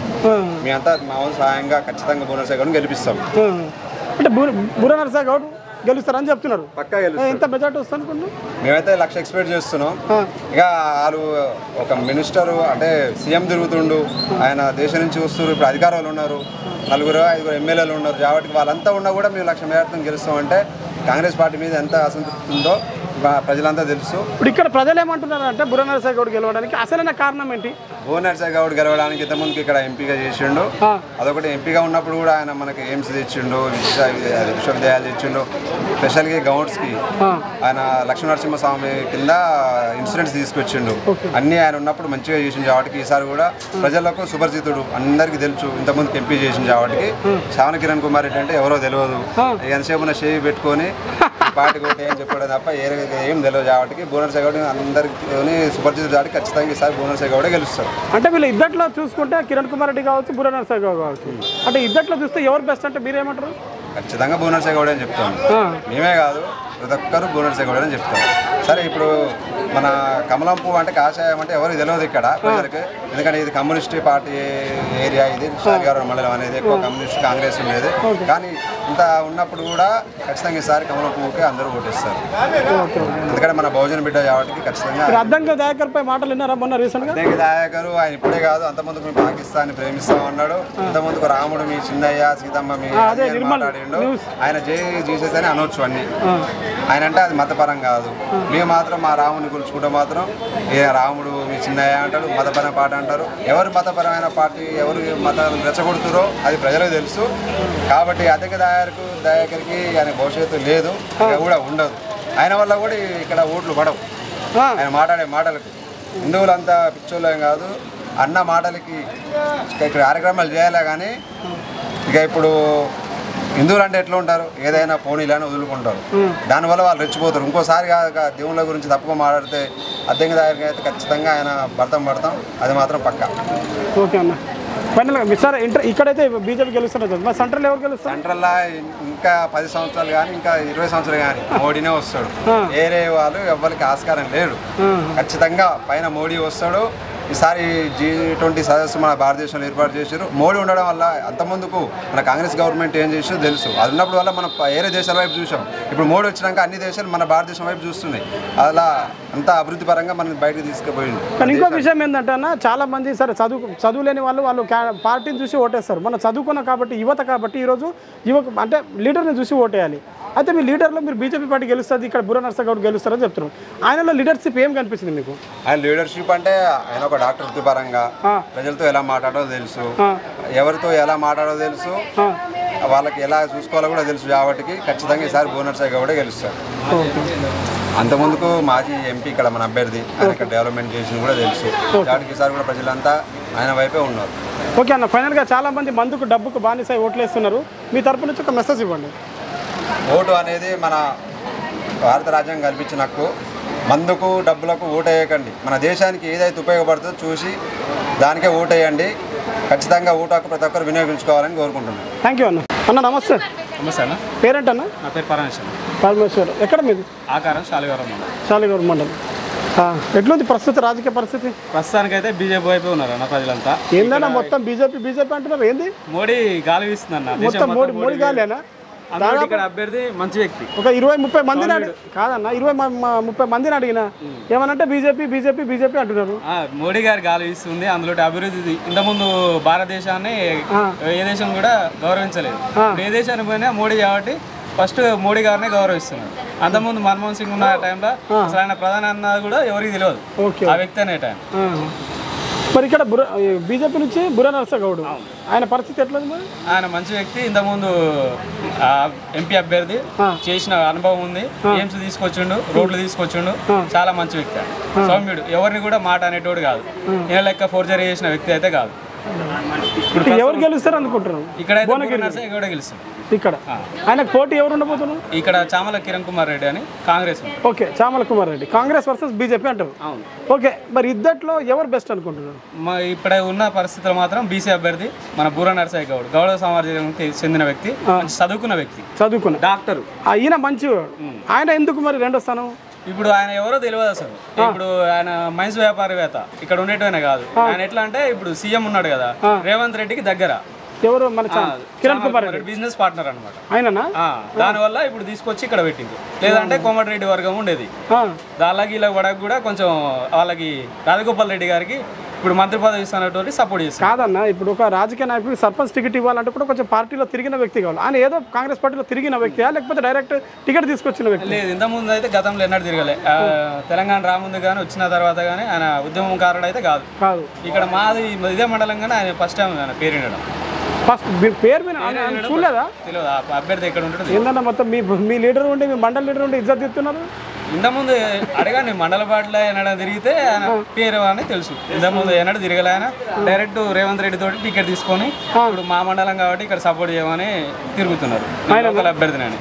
మీ అంతా మా సహాయంగా ఖచ్చితంగా భువనర్ శాఖ గెలిపిస్తాం. అంటే బుర్ర బుర్ర నరసగౌడ్ గెలుస్తారని చెప్తున్నారు. పక్కా ఏ, గెలుస్తాం ఎంత మెజార్టీ వస్తుంది మేమైతే లక్ష ఎక్స్పెక్ట్ చేస్తున్నాం. ఇక వాళ్ళు ఒక మినిస్టర్ అంటే సీఎం తిరుగుతుండు. ఆయన దేశం నుంచి వస్తారు ఇప్పుడు అధికారులు ఉన్నారు. నలుగురు ఐదుగురు ఎమ్మెల్యేలు ఉన్నారు. కాబట్టి వాళ్ళంతా ఉన్నా కూడా మేము లక్ష మేరతం గెలుస్తామంటే కాంగ్రెస్ పార్టీ మీద ఎంత అసంతృప్తి ఉందో ప్రజలంతా తెలుసు. ఇప్పుడు ఇక్కడ ప్రజలు ఏమంటున్నారు అంటే బుర్ర నరసగౌడ్ గెలవడానికి అసలైన కారణం ఏంటి? భువనేశ్వర్ నర్సయ్య గౌడ్ గెలవడానికి ఇంతకుముందుకు ఇక్కడ ఎంపీగా చేసిండు. అదొకటి ఎంపీగా ఉన్నప్పుడు కూడా ఆయన మనకి ఎయిమ్స్ తెచ్చిండు విశ్వవిద్యాలయాలు తెచ్చిండు. స్పెషల్గా గౌడ్స్కి ఆయన లక్ష్మీ నరసింహస్వామి కింద ఇన్సూరెన్స్ తీసుకొచ్చిండు. అన్నీ ఆయన ఉన్నప్పుడు మంచిగా చేసిన కాబట్టి ఈసారి కూడా ప్రజలకు సుపరిచితుడు అందరికీ తెలుసు ఇంతకుముందుకు ఎంపీ చేసిన కాబట్టి. శ్రావణ కిరణ్ కుమార్ రెడ్డి అంటే ఎవరో తెలియదు. ఎంతసేపు ఉన్న షేవి పెట్టుకొని పార్టీ కూడా ఏం చెప్పాడు తప్ప ఏ ఏం తెలియదు. కాబట్టి బోనర్ గౌడ్ అందరికీ సుపరిచితుడు కాబట్టి ఖచ్చితంగా ఈసారి బోనర్ గౌడే గెలుస్తారు. అంటే వీళ్ళు ఇద్దట్లో చూసుకుంటే కిరణ్ కుమార్ రెడ్డి కావచ్చు బుర్ర నరసగౌడ్ కావచ్చు. అంటే ఇద్దట్లో చూస్తే ఎవరు బెస్ట్ అంటే మీరేమంటారు? ఖచ్చితంగా బోనర్ గౌడ్ అని చెప్తాను. మేమే కాదు ప్రతి ఒక్కరు బోనర్ గౌడ్ అని చెప్తాను సరే ఇప్పుడు మన కమలం పువ్వు అంటే కాషాయం అంటే ఎవరికి తెలియదు ఇక్కడ ప్రజలకు. ఎందుకంటే ఇది కమ్యూనిస్ట్ పార్టీ ఏరియా ఇది షాదిగారం మండలం అనేది ఎక్కువ కమ్యూనిస్ట్ కాంగ్రెస్ ఉండేది. కానీ ఇంత ఉన్నప్పుడు కూడా ఖచ్చితంగా ఈసారి కమలం పువ్వుకి అందరూ ఓటేస్తారు. ఎందుకంటే మన భోజన బిడ్డ కాబట్టి ఖచ్చితంగా అద్దంకి మాటలు విన్నారా మొన్న రీసెంట్గా అద్దెకి దాయకరు ఆయన ఇప్పుడే కాదు అంతమందికి మేము పాకిస్తాన్ ప్రేమిస్తాం అన్నాడు. అంతమందికి రాముడు మీ చిన్నయ్య సీతమ్మ మీ మాట్లాడిండు. న్యూస్. ఆయన జై జీసస్ అని అనొచ్చు అన్ని. ఆయన అంటే అది మతపరం కాదు. మేము మాత్రం మా రాముని గుర్చుకుంటే మాత్రం ఏ రాముడు మీ చిన్నయ్య అంటాడు మతపరమైన పాట అంటారు. ఎవరు మతపరమైన పార్టీ ఎవరు మతం రెచ్చగొడుతురో అది ప్రజలకు తెలుసు. కాబట్టి అద్దెకి దాయకు దయాకరికి ఆయన భవిష్యత్తు లేదు. కూడా ఉండదు. ఆయన వల్ల కూడా ఇక్కడ ఓట్లు పడవు. ఆయన మాట్లాడే మాటలకు. హిందువులంతా పిచ్చోళ్ళేం కాదు. అన్న మాటలకి ఇక్కడ కార్యక్రమాలు చేయాలి కానీ ఇక ఇప్పుడు హిందువులు అంటే ఎట్లా ఉంటారు? ఏదైనా పోనీలని వదులుకుంటారు. దానివల్ల వాళ్ళు రెచ్చిపోతారు. ఇంకోసారి దేవుళ్ళ గురించి తప్పుగా మాట్లాడితే అద్దెంగా దగ్గరికి అయితే ఖచ్చితంగా ఆయన భర్తం పడతాం. అది మాత్రం పక్కా. ఓకే అన్న. ఫైనల్గా సార్ ఇంటర్ ఇక్కడైతే బీజేపీ గెలుస్తున్నారు మరి సెంట్రల్ ఎవరు గెలుస్తారు? సెంట్రల్లో ఇంకా పది సంవత్సరాలు కానీ ఇంకా ఇరవై సంవత్సరాలు కానీ మోడీనే వస్తాడు. వేరే వాళ్ళు ఎవరికి ఆస్కారం లేడు ఖచ్చితంగా పైన మోడీ వస్తాడు. ఈసారి జీ ట్వంటీ సదస్సు మన భారతదేశంలో ఏర్పాటు చేశారు. మోడీ ఉండడం వల్ల అంతమందుకు మన కాంగ్రెస్ గవర్నమెంట్ ఏం చేసిందో తెలుసు. అది ఉన్నప్పుడు వల్ల మనం వేరే దేశాల వైపు చూసాం ఇప్పుడు మోడీ వచ్చినాక అన్ని దేశాలు మన భారతదేశం వైపు చూస్తున్నాయి. అలా అంత అభివృద్ధి పరంగా మనం బయటకు తీసుకుపోయింది. కానీ ఇంకో విషయం ఏంటంటే అన్న చాలా మంది సరే చదువు చదువు లేని వాళ్ళు వాళ్ళు పార్టీని చూసి ఓటేస్తారు. మనం చదువుకున్నాం కాబట్టి యువత కాబట్టి ఈరోజు యువకు అంటే లీడర్ని చూసి ఓటేయాలి. అయితే మీ లీడర్లో మీరు బీజేపీ పార్టీ గెలుస్తుంది ఇక్కడ బుర్ర నర్సగౌడ్ గెలుస్తారని చెప్తున్నారు. ఆయనలో లీడర్షిప్ ఏం కనిపించింది మీకు? ఆయన లీడర్షిప్ అంటే ఆయన ఒక డాక్టర్ వృత్తిపరంగా ప్రజలతో ఎలా మాట్లాడాలో తెలుసు. ఎవరితో ఎలా మాట్లాడాలో తెలుసు. వాళ్ళకి ఎలా చూసుకోవాలో కూడా తెలుసు. కాబట్టి ఖచ్చితంగా ఈసారి భువనర్సాయి గౌడ గెలుస్తారు అంతకుముందుకు మాజీ ఎంపీ ఇక్కడ మన అభ్యర్థి ఆయన ఇక్కడ డెవలప్మెంట్ చేసింది కూడా తెలుసు. ఈసారి కూడా ప్రజలంతా ఆయన వైపే ఉన్నారు. ఓకే అన్న ఫైనల్గా చాలా మంది మందుకు డబ్బుకు బానిసై ఓట్లేస్తున్నారు. మీ తరపు నుంచి ఒక మెసేజ్ ఇవ్వండి. ఓటు అనేది మన భారత రాజ్యాంగం కల్పించిన హక్కు. మందుకు డబ్బులకు ఓటు వేయకండి మన దేశానికి ఏదైతే ఉపయోగపడుతుందో చూసి దానికే ఓటు వేయండి ఖచ్చితంగా ఓటు హక్కు ప్రతి ఒక్కరు వినియోగించుకోవాలని కోరుకుంటున్నాను. థ్యాంక్ యూ అన్న. అన్న నమస్తే. నమస్తే అన్న పేరేంటన్నా? నా పేరు పరమేశ్వరం. పరమేశ్వర్. ఎక్కడ మీది? ఆకారం శాలిగారం మండలం. శాలిగౌర్ మండలం. ఎట్లుంది ప్రస్తుత రాజకీయ పరిస్థితి? ప్రస్తుతానికైతే బీజేపీ వైపే ఉన్నారు అన్న ప్రజలంతా. ఏందన్నా మొత్తం బీజేపీ బీజేపీ అంటున్నారు? ఏంది? మోడీ గాలి వీస్తుందన్న. దేశం మొత్తం మోడీ మోడీ గాలేనా? ఇక్కడ అభ్యర్థి మంచి వ్యక్తి. ఒక ఇరవై ముప్పై మందిని కాదన్న ఇరవై ముప్పై మందిని అడిగిన ఏమనంటే బీజేపీ బీజేపీ బీజేపీ అంటున్నారు. మోడీ గారి గాలి వీస్తుంది అందులో అభివృద్ధి ఇంతకుముందు భారతదేశాన్ని ఏ దేశం కూడా గౌరవించలేదు. ఏ దేశానికి పోయినా మోడీ కాబట్టి ఫస్ట్ మోడీ గారిని గౌరవిస్తున్నారు. అంతకుముందు మన్మోహన్ సింగ్ ఉన్న టైంలో అసలు ఆయన ప్రధాని అన్నది కూడా ఎవరికి తెలియదు. ఆ వ్యక్తి అనే టైం. మరి ఇక్కడ బుర్ర బీజేపీ నుంచి బుర్ర నరసగౌడ్. ఆయన పరిస్థితి ఎట్లుంది మరి? ఆయన మంచి వ్యక్తి. ఇంతకుముందు ఎంపీ అభ్యర్థి. చేసిన అనుభవం ఉంది. ఎయిమ్స్ తీసుకొచ్చిండు రోడ్లు తీసుకొచ్చిండు. చాలా మంచి వ్యక్తి. సౌమ్యుడు. ఎవరిని కూడా మాట అనేటోడు కాదు. నేను లెక్క ఫోర్జరీ చేసిన వ్యక్తి అయితే కాదు. ఎవరు గెలుస్తారు అనుకుంటున్నారు? నరసయ్య కూడా గెలుస్తుంది ఇక్కడ ఆయనకు పోటీ ఎవరు ఉండబోతున్నారు? ఇక్కడ చామల కిరణ్ కుమార్ రెడ్డి అని Congress. Okay Chamala Kumar Reddy. Congress versus BJP అంటారు. ఓకే మరి ఇద్దట్లో ఎవరు బెస్ట్ అనుకుంటున్నారు? మా ఇక్కడ ఉన్న పరిస్థితుల్లో మాత్రం బీసీ అభ్యర్థి మన బూర నరసయ్య గౌడ్. గౌడ సమాజానికి చెందిన వ్యక్తి చదువుకున్న వ్యక్తి. చదువుకున్న. డాక్టర్. ఈయన మంచి ఆయన ఎందుకు మరి రెండో స్థానం? ఇప్పుడు ఆయన ఎవరో తెలియదు అసలు. ఇప్పుడు ఆయన మైన్స్ వ్యాపారవేత్త. ఇక్కడ ఉండేటోనే కాదు. ఆయన ఎట్లా అంటే ఇప్పుడు సీఎం ఉన్నాడు కదా రేవంత్ రెడ్డికి దగ్గర. ఎవరు? మన కిరణ్ కుమార్ బిజినెస్ పార్ట్నర్ అనమాట ఆయననా? దానివల్ల ఇప్పుడు తీసుకొచ్చి ఇక్కడ పెట్టింది లేదంటే కోమటిరెడ్డి వర్గం ఉండేది. దానికి ఇలా కూడా కొంచెం వాళ్ళకి రాజగోపాల్ రెడ్డి గారికి ఇప్పుడు మంత్రి పదవి ఇస్తున్నటువంటి సపోర్ట్ చేస్తారు కాదన్న ఇప్పుడు ఒక రాజకీయ నాయకుడికి సర్పంచ్ టికెట్ ఇవ్వాలంటే కూడా కొంచెం పార్టీలో తిరిగిన వ్యక్తి కావాలి. ఆయన ఏదో కాంగ్రెస్ పార్టీలో తిరిగిన వ్యక్తియా లేకపోతే డైరెక్ట్ టికెట్ తీసుకొచ్చిన వ్యక్తి? లేదు ఇంతకుముందు అయితే గతంలో ఎన్నడూ తిరగలే. తెలంగాణ రాముందు కానీ వచ్చిన తర్వాత కానీ ఆయన ఉద్యమకారుడు అయితే కాదు. కాదు. ఇక్కడ మాది ఇదే మండలం కానీ ఆయన ఫస్ట్ టైం ఆయన పేరు వినడం. ఫస్ట్ మీ పేరు మీద చూడలేదా? అభ్యర్థి ఎక్కడ ఉంటాడో ఏందన్నా మొత్తం మీ మీ లీడర్ ఉండి మీ మండల లీడర్ ఉండి ఇజ్జత్ ఇస్తున్నారు ఇంతకుముందు అడగండి మండల పాటలో ఎన్నడ తిరిగితే ఆయన పేరు అని తెలుసు. ఇంతకుముందు ఎన్నడ తిరగలే ఆయన. డైరెక్ట్ రేవంత్ రెడ్డి తోటి టికెట్ తీసుకొని ఇప్పుడు మా మండలం కాబట్టి ఇక్కడ సపోర్ట్ చేయమని తిరుగుతున్నారు. నేను లోకల్ అభ్యర్థిని అని.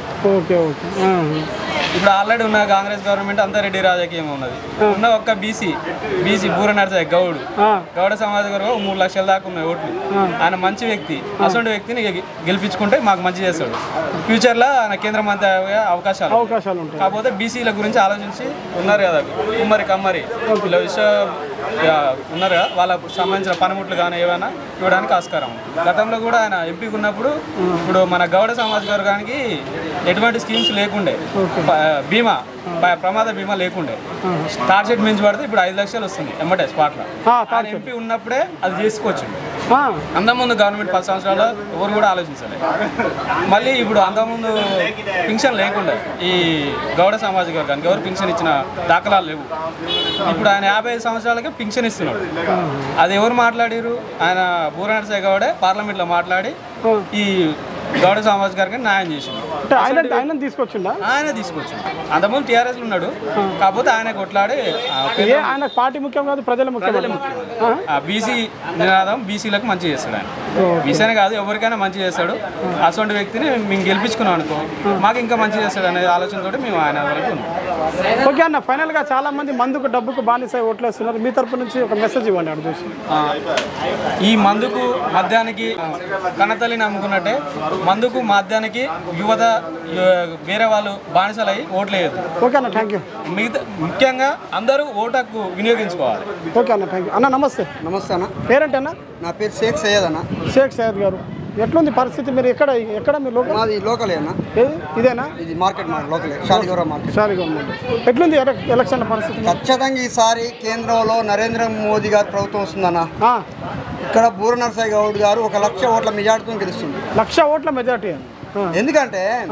ఇప్పుడు ఆల్రెడీ ఉన్న కాంగ్రెస్ గవర్నమెంట్ అంతా రెడ్డి రాజకీయం ఉన్నది. ఉన్న ఒక్క బీసీ బీసీ బూర నరసయ్య గౌడ్ గౌడ సమాజ గారు మూడు లక్షల దాకా ఉన్నాయి ఓట్లు. ఆయన మంచి వ్యక్తి అసలు వ్యక్తిని గెలిపించుకుంటే మాకు మంచి చేస్తాడు. ఫ్యూచర్లో ఆయన కేంద్ర మంత్రి అవకాశాలు కాకపోతే బీసీల గురించి ఆలోచించి ఉన్నారు కదా కుమ్మరి కమ్మరి. ఇలా ఆ, ఉన్నారు కదా వాళ్ళకు సంబంధించిన పనిముట్లు కానీ ఏమైనా ఇవ్వడానికి ఆస్కారం. గతంలో కూడా ఆయన ఎంపీకి ఉన్నప్పుడు ఇప్పుడు మన గౌడ సమాజ్ వర్గానికి ఎటువంటి స్కీమ్స్ లేకుండే. బీమా ప్రమాద బీమా లేకుండే. తార్ షెట్ మించి పడితే ఇప్పుడు ఐదు లక్షలు వస్తుంది ఎమ్మటే స్పాట్లో. ఎంపీ ఉన్నప్పుడే అది చేసుకోవచ్చు అంతకుముందు గవర్నమెంట్ పది సంవత్సరాలు ఎవరు కూడా ఆలోచించాలి. మళ్ళీ ఇప్పుడు అంతకుముందు పింఛన్ లేకుండా. ఈ గౌడ సామాజిక వర్గానికి ఎవరు పింఛన్ ఇచ్చిన దాఖలాలు లేవు. ఇప్పుడు ఆయన యాభై ఐదు సంవత్సరాలకే పింఛన్ ఇస్తున్నాడు. అది ఎవరు మాట్లాడారు? ఆయన బూరనరసాయి గౌడే పార్లమెంట్లో మాట్లాడి ఈ గౌడ సామాజిక వర్గానికి న్యాయం చేసిండు. ఆయన ఆయన తీసుకొచ్చిండా? ఆయన తీసుకొచ్చిండు. అంతకుముందు టీఆర్ఎస్ ఉన్నాడు. కాకపోతే ఆయన కొట్లాడి ఆయన పార్టీ ముఖ్యం కాదు ప్రజల ముఖ్యం బీసీ నినాదం బీసీలకు మంచి చేస్తాడు ఆయన. బీసీనే కాదు ఎవరికైనా మంచి చేస్తాడు. అటువంటి వ్యక్తిని మేము గెలిపించుకున్నాం అనుకో మాకు ఇంకా మంచి చేస్తాడు అనే ఆలోచనతో మేము ఆయన వరకు ఓకే అన్న ఫైనల్గా చాలా మంది మందుకు డబ్బుకు బానిస ఓట్లేస్తున్నారు. మీ తరపు నుంచి ఒక మెసేజ్ ఇవ్వండి చూసి. ఆ, ఈ మందుకు మద్యానికి ఆ, కన్నతల్లిని నమ్ముకున్నట్టే మందుకు మద్యానికి యువత వేరే వాళ్ళు బానిసలై ఓట్లేయద్దు. ఓకే అన్న థ్యాంక్ యూ మిగతా ముఖ్యంగా అందరూ ఓటు హక్కు వినియోగించుకోవాలి. ఓకే అన్న థ్యాంక్ యూ అన్న నమస్తే. నమస్తే అన్న. పేరేంటన్నా నా పేరు షేక్ సయ్యద్ అన్న. షేక్ సయ్యద్ గారు. ఎట్లుంది పరిస్థితి మీరు ఎక్కడ ఎక్కడ మీరు లోకల్? మాది లోకలే అన్న. ఏది? ఇదేనా? ఇది మార్కెట్ మా లోకలే షాలిగౌర మార్కెట్. సారీ గవర్నమెంట్ ఎట్లుంది ఎలక్- ఎలక్షన్ పరిస్థితి? ఖచ్చితంగా ఈసారి కేంద్రంలో నరేంద్ర మోదీ గారి ప్రభుత్వం వస్తుందన్న. ఇక్కడ బూర నరసాయి గౌడ్ గారు ఒక లక్ష ఓట్ల మెజార్టీతో గెలుస్తుంది. లక్ష ఓట్ల మెజార్టీ. ఎందుకంటే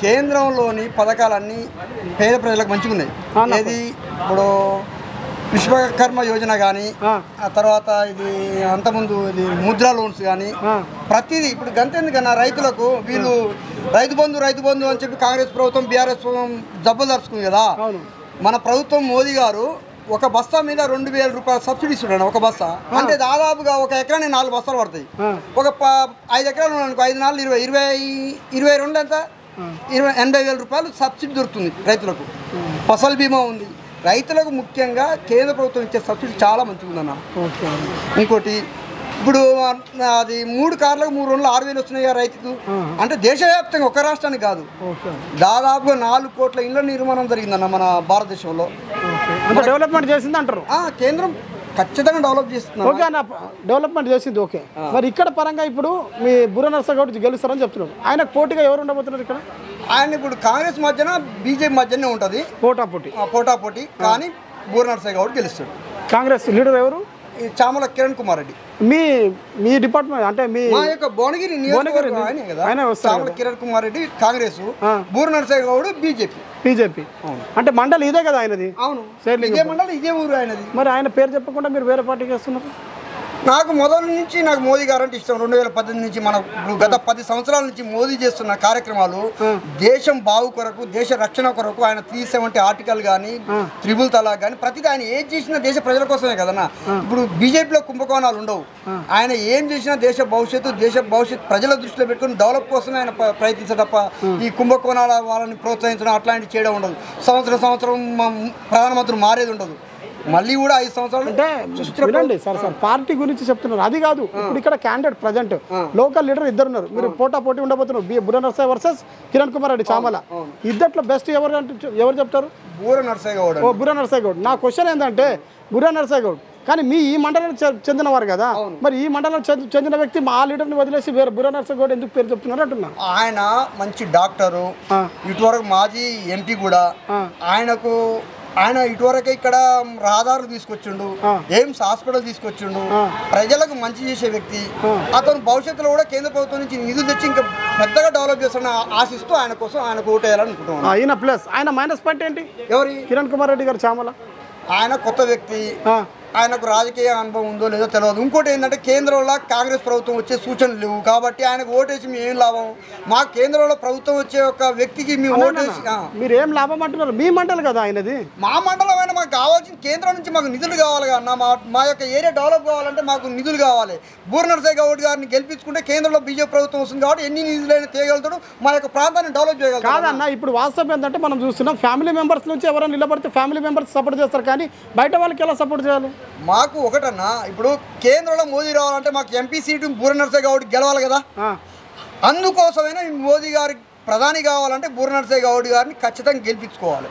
కేంద్రంలోని పథకాలన్నీ పేద ప్రజలకు మంచిగా ఉన్నాయి ఏది? ఇప్పుడు విశ్వకర్మ యోజన కానీ ఆ. తర్వాత ఇది అంతకుముందు ఇది ముద్రా లోన్స్ కానీ ప్రతిదీ ఇప్పుడు గంతెందుకన్నా రైతులకు వీళ్ళు రైతు బంధు రైతు బంధు అని చెప్పి కాంగ్రెస్ ప్రభుత్వం బీఆర్ఎస్ ప్రభుత్వం జబ్బులు దరుచుకుంది కదా. మన ప్రభుత్వం మోదీ గారు ఒక బస్తా మీద రెండు వేల రూపాయల సబ్సిడీ ఇస్తున్నాడు ఒక బస్తా. అంటే దాదాపుగా ఒక ఎకరానికి నాలుగు బస్తాలు పడతాయి. ఒక ఐదు ఎకరాలు ఉన్నాయనుకో ఐదు నాలుగు ఇరవై ఇరవై ఇరవై రెండు ఎంత? ఇరవై ఎనభై వేల రూపాయలు సబ్సిడీ దొరుకుతుంది రైతులకు. ఫసల్ బీమా ఉంది. రైతులకు ముఖ్యంగా కేంద్ర ప్రభుత్వం ఇచ్చే సబ్సిడీ చాలా మంచిగా ఉందన్న ఇంకోటి ఇప్పుడు అది మూడు కార్లకు మూడు రోజులు ఆరు వేలు వస్తున్నాయి కదా రైతుకు. అంటే దేశవ్యాప్తంగా ఒక రాష్ట్రానికి కాదు. దాదాపుగా నాలుగు కోట్ల ఇళ్ళ నిర్మాణం జరిగిందన్న మన భారతదేశంలో. డెవలప్మెంట్ చేసింది అంటారు ఆ, కేంద్రం ఖచ్చితంగా డెవలప్ చేస్తున్నారు ఓకే అన్న డెవలప్మెంట్ చేసింది ఓకే. మరి ఇక్కడ పరంగా ఇప్పుడు మీ బుర్ర నర్సగౌడ్ గెలుస్తారని చెప్తున్నారు ఆయన పోటీగా ఎవరు ఉండబోతున్నారు ఇక్కడ? ఆయన ఇప్పుడు కాంగ్రెస్ మధ్యన బీజేపీ మధ్యనే ఉంటుంది. పోటాపోటీ. పోటాపోటీ. కానీ బూర నరసయ్య గౌడ్ గెలుస్తాడు. కాంగ్రెస్ లీడర్ ఎవరు? ఈ చామల కిరణ్ కుమార్ రెడ్డి. మీ మీ డిపార్ట్మెంట్ అంటే మీ మా యొక్క భువనగిరి ఆయనే వస్తారు కిరణ్ కుమార్ రెడ్డి కాంగ్రెస్ బూర నరసయ్య గౌడ్ బీజేపీ. బీజేపీ. అంటే మండలి ఇదే కదా ఆయనది? అవును. ఇదే మండలి ఇదే ఊరు ఆయనది. మరి ఆయన పేరు చెప్పకుండా మీరు వేరే పార్టీకి వేస్తున్నారు? నాకు మొదటి నుంచి నాకు మోదీ గారు అంటే ఇష్టం. రెండు వేల పద్దెనిమిది నుంచి మన గత పది సంవత్సరాల నుంచి మోదీ చేస్తున్న కార్యక్రమాలు దేశం బాగు కొరకు దేశ రక్షణ కొరకు ఆయన త్రీ సెవెంటీ ఆర్టికల్ కానీ త్రిబుల్ తలాక్ కానీ ప్రతిదీ ఆయన ఏం చేసినా దేశ ప్రజల కోసమే కదన్నా. ఇప్పుడు బీజేపీలో కుంభకోణాలు ఉండవు. ఆయన ఏం చేసినా దేశ భవిష్యత్తు దేశ భవిష్యత్తు ప్రజల దృష్టిలో పెట్టుకుని డెవలప్ కోసమే ఆయన ప్ర- ప్రయత్నించడం తప్ప ఈ కుంభకోణాల వాళ్ళని ప్రోత్సహించడం అట్లాంటివి చేయడం ఉండదు. సంవత్సరం సంవత్సరం ప్రధానమంత్రి మారేది ఉండదు. మళ్ళీ కూడా ఐదు సంవత్సరాలు అంటే వినండి సార్ సార్ పార్టీ గురించి చెప్తున్నారు. అది కాదు ఇప్పుడు ఇక్కడ క్యాండిడేట్ ప్రజెంట్ లోకల్ లీడర్ ఇద్దరు ఉన్నారు మీరు పోటా పోటీ ఉండబోతున్నారు. బి- బుర్ర నర్సాయి వర్సెస్ కిరణ్ కుమార్ రెడ్డి చామల. ఇద్దట్లో బెస్ట్ ఎవరు అంటే ఎవరు చెప్తారు? బూర నర్సయ్య గౌడ్ ఓ బుర్ర నర్సాయి గౌడ్. నా క్వశ్చన్ ఏంటంటే బుర్ర నర్సాయి గౌడ్. కానీ మీ ఈ మండలానికి చెందినవారు కదా? మరి ఈ మండలం చెంది- చెందిన వ్యక్తి మా లీడర్ని వదిలేసి వేరే బుర్ర నర్సాయి గౌడ్ ఎందుకు పేరు చెప్తున్నారు అంటున్నా? ఆయన మంచి డాక్టరు. ఇటువరకు మాజీ ఎంపీ కూడా. ఆయనకు ఆయన ఇటువరకు ఇక్కడ రహదారులు తీసుకొచ్చిండు ఎయిమ్స్ హాస్పిటల్ తీసుకొచ్చిండు ప్రజలకు మంచి చేసే వ్యక్తి. అతను భవిష్యత్తులో కూడా కేంద్ర ప్రభుత్వం నుంచి నిధులు తెచ్చి ఇంకా పెద్దగా డెవలప్ చేస్తున్న ఆశిస్తూ ఆయన కోసం ఆయనకు ఓటేయాలనుకుంటున్నాను ఆయన ప్లస్. ఆయన మైనస్ పాయింట్ ఏంటి? ఎవరి? కిరణ్ కుమార్ రెడ్డి గారు చామల ఆయన కొత్త వ్యక్తి. ఆయనకు రాజకీయ అనుభవం ఉందో లేదో తెలియదు ఇంకోటి ఏంటంటే కేంద్రంలో కాంగ్రెస్ ప్రభుత్వం వచ్చే సూచనలు లేవు. కాబట్టి ఆయనకు ఓటేసి మేము ఏం లాభం? మా కేంద్రంలో ప్రభుత్వం వచ్చే ఒక వ్యక్తికి మేము ఓటేసి. మీరు ఏం లాభం అంటున్నారు? మీ మండలి కదా ఆయనది. మా మండలం అయినా మాకు కావాల్సిన కేంద్రం నుంచి మాకు నిధులు కావాలి అన్న. మా మా యొక్క ఏరియా డెవలప్ కావాలంటే మాకు నిధులు కావాలి. బూర్నరసయ్య గౌడ్ గారిని గెలిపించుకుంటే కేంద్రంలో బీజేపీ ప్రభుత్వం వస్తుంది కాబట్టి ఎన్ని నిధులైనా తేయగలుగుతాడు మా యొక్క ప్రాంతాన్ని డెవలప్ చేయగలుగుతాడు కాదన్న ఇప్పుడు వాస్తవం ఏంటంటే మనం చూస్తున్నాం ఫ్యామిలీ మెంబర్స్ నుంచి ఎవరైనా నిలబడితే ఫ్యామిలీ మెంబర్స్ సపోర్ట్ చేస్తారు కానీ బయట వాళ్ళకి ఎలా సపోర్ట్ చేయాలి? మాకు ఒకటన్నా ఇప్పుడు కేంద్రంలో మోదీ రావాలంటే మాకు ఎంపీ సీటు బూరనరసయ్య గౌడ్ గెలవాలి కదా? అందుకోసమైనా మోదీ గారి ప్రధాని కావాలంటే బూరనరసయ్య గౌడ్ గారిని ఖచ్చితంగా గెలిపించుకోవాలి.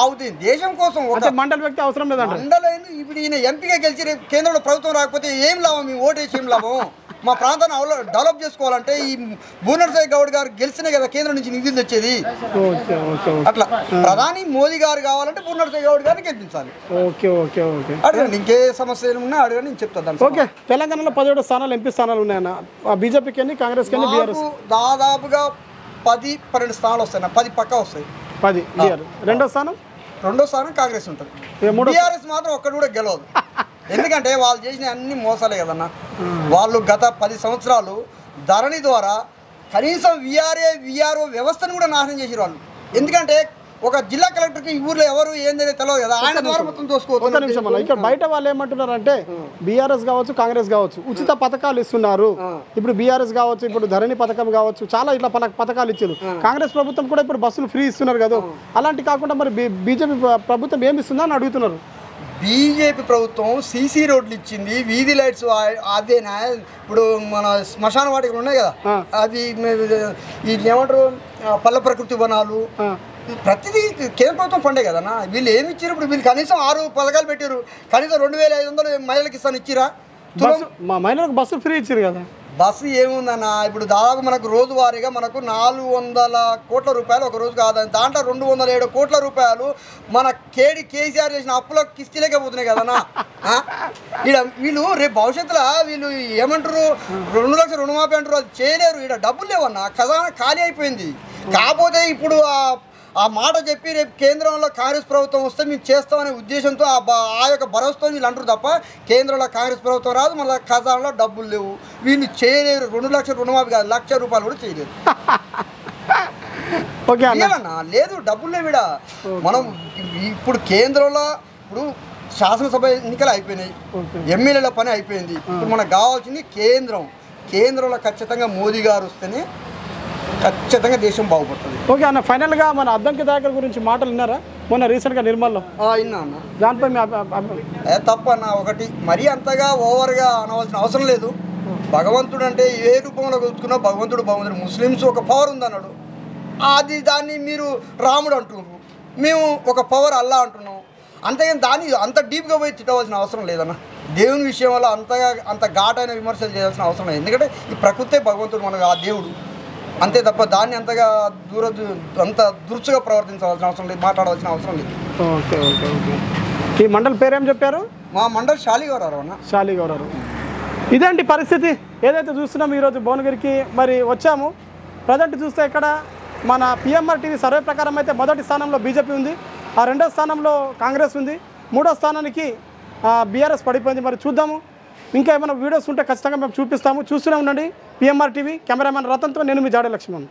ఆవుతుంది దేశం కోసం ఒక మండలి వ్యక్తి అవసరం లేదంట. మండలైన ఇప్పుడు ఈయన ఎంపీగా గెలిచి కేంద్రంలో ప్రభుత్వం రాకపోతే ఏం లాభం? మేము ఓటేసి ఏం లాభం? మా ప్రాంతాన్ని అవల డెవలప్ చేసుకోవాలంటే ఈ భూనరసాయి గౌడ్ గారు గెలిచినే కదా కేంద్రం నుంచి నిధులు తెచ్చేది. అట్లా. ప్రధాని మోదీ గారు కావాలంటే భూనరసాయి గౌడ్ గారిని గెలిపించాలి. Okay okay okay. అడగండి ఇంకే సమస్యలు ఉన్నా అడగండి నేను చెప్తాను ఓకే తెలంగాణలో పదిహేడు స్థానాలు ఎంపీ స్థానాలు ఉన్నాయన్న. బీజేపీకి మాకు దాదాపుగా పది పన్నెండు స్థానాలు వస్తాయి పది పక్క వస్తాయి. పది రెండో స్థానం? రెండో స్థానం కాంగ్రెస్ ఉంటుంది. బీఆర్ఎస్ మాత్రం ఒక్కడు కూడా గెలవదు. ఎందుకంటే వాళ్ళు చేసిన అన్ని మోసాలే కదన్న. వాళ్ళు గత పది సంవత్సరాలు ధరణి ద్వారా కనీసం విఆర్ఏ విఆర్ఓ వ్యవస్థను కూడా నాశనం చేసారు వాళ్ళు ఎందుకంటే ఒక జిల్లా కలెక్టర్కి ఈ ఊర్లో ఎవరు ఏందనేది తెలియదు కదా. ఆయన ద్వారా మొత్తం ఒక్క నిమిషం అన్న. ఇక్కడ బయట వాళ్ళు ఏమంటున్నారంటే బీఆర్ఎస్ కావచ్చు కాంగ్రెస్ కావచ్చు ఉచిత పథకాలు ఇస్తున్నారు. ఇప్పుడు బీఆర్ఎస్ కావచ్చు ఇప్పుడు ధరణి పథకం కావచ్చు చాలా ఇట్లా పల- పథకాలు ఇచ్చారు. కాంగ్రెస్ ప్రభుత్వం కూడా ఇప్పుడు బస్సులు ఫ్రీ ఇస్తున్నారు కదా. అలాంటి కాకుండా మరి బీజేపీ ప్రభుత్వం ఏమి ఇస్తుందా అని అడుగుతున్నారు. బీజేపీ ప్రభుత్వం సీసీ రోడ్లు ఇచ్చింది వీధి లైట్స్ అదేనా? ఇప్పుడు మన శ్మశాన వాటికలు ఉన్నాయి కదా. ఈ ఏమంటారు? పల్లె ప్రకృతి వనాలు ప్రతిదీ కేంద్ర ప్రభుత్వం ఫండే కదన్నా? వీళ్ళు ఏమి ఇచ్చారు ఇప్పుడు వీళ్ళు కనీసం ఆరు పథకాలు పెట్టారు కనీసం రెండు వేల ఐదు వందలు మహిళలకు ఇస్తాను ఇచ్చిరా? మా మహిళలకు బస్సు ఫ్రీ ఇచ్చారు కదా. బస్సు ఏముందన్న? ఇప్పుడు దాదాపు మనకు రోజువారీగా మనకు నాలుగు వందల కోట్ల రూపాయలు ఒక రోజు కాదు దాంట్లో రెండు వందల ఏడు కోట్ల రూపాయలు మన కేడి కేసీఆర్ చేసిన అప్పుల కిస్తీలకే పోతున్నాయి కదన్నా? ఈడ వీళ్ళు రేపు భవిష్యత్తులో వీళ్ళు ఏమంటారు రెండు లక్షల రుణమాఫీ అంటారు అది చేయలేరు. ఇక్కడ డబ్బులు లేవన్నా. ఖజానా ఖాళీ అయిపోయింది. కాకపోతే ఇప్పుడు ఆ మాట చెప్పి రేపు కేంద్రంలో కాంగ్రెస్ ప్రభుత్వం వస్తే మేము చేస్తామనే ఉద్దేశంతో ఆ యొక్క భరోసాతో వీళ్ళు అంటారు తప్ప కేంద్రంలో కాంగ్రెస్ ప్రభుత్వం రాదు మన ఖజానాలో డబ్బులు లేవు. వీళ్ళు చేయలేరు. రెండు లక్షల రుణమాఫీ కాదు లక్ష రూపాయలు కూడా చేయలేరు. ఓకే అన్న. ఇయ్యాలన్నా లేదు డబ్బులు లేవిడ మనం ఇప్పుడు కేంద్రంలో ఇప్పుడు శాసనసభ ఎన్నికలు అయిపోయినాయి. ఎమ్మెల్యేల పని అయిపోయింది. ఇప్పుడు మనకు కావాల్సింది కేంద్రం. కేంద్రంలో ఖచ్చితంగా మోదీ గారు వస్తేనే ఖచ్చితంగా దేశం బాగుపడుతుంది. ఓకే అన్న ఫైనల్గా మన అద్దంకి దాఖల గురించి మాటలు విన్నారా? మొన్న రీసెంట్గా నిర్మల్లో. విన్నా అన్న. దానిపై తప్పన్న ఒకటి. మరీ అంతగా ఓవర్గా అనవలసిన అవసరం లేదు. భగవంతుడు అంటే ఏ రూపంలో చూసుకున్నా భగవంతుడు భగవంతుడు ముస్లిమ్స్ ఒక పవర్ ఉందన్నాడు. అది దాన్ని మీరు రాముడు అంటున్నారు. మేము ఒక పవర్ అల్లా అంటున్నాం. అంతేగాని దాన్ని అంత డీప్గా పోయి తిట్టవలసిన అవసరం లేదన్న. దేవుని విషయం వల్ల అంతగా అంత ఘాటైన విమర్శలు చేయాల్సిన అవసరం లేదు. ఎందుకంటే ఈ ప్రకృతే భగవంతుడు మనకు ఆ దేవుడు. అంతే తప్ప దాన్ని అంతగా దూర అంత దురుచుగా ప్రవర్తించవలసిన అవసరం లేదు మాట్లాడవలసిన అవసరం లేదు. Okay okay okay. ఈ మండలి పేరేం చెప్పారు? మా మండలి శాలిగౌరవ అన్న. శాలి గౌరవ్ ఇదేంటి పరిస్థితి? ఏదైతే చూస్తున్నాం ఈరోజు భువనగిరికి మరి వచ్చాము. ప్రజెంట్ చూస్తే ఇక్కడ మన పిఎంఆర్ టీవీ సర్వే ప్రకారం అయితే మొదటి స్థానంలో బీజేపీ ఉంది. ఆ రెండో స్థానంలో కాంగ్రెస్ ఉంది. మూడో స్థానానికి బీఆర్ఎస్ పడిపోయింది. మరి చూద్దాము. ఇంకా ఏమైనా వీడియోస్ ఉంటే ఖచ్చితంగా మేము చూపిస్తాము. చూస్తూనే ఉండండి. పిఎంఆర్ టీవీ కెమెరామెన్ రతన్తో నేను మీ జాడే లక్ష్మణ్.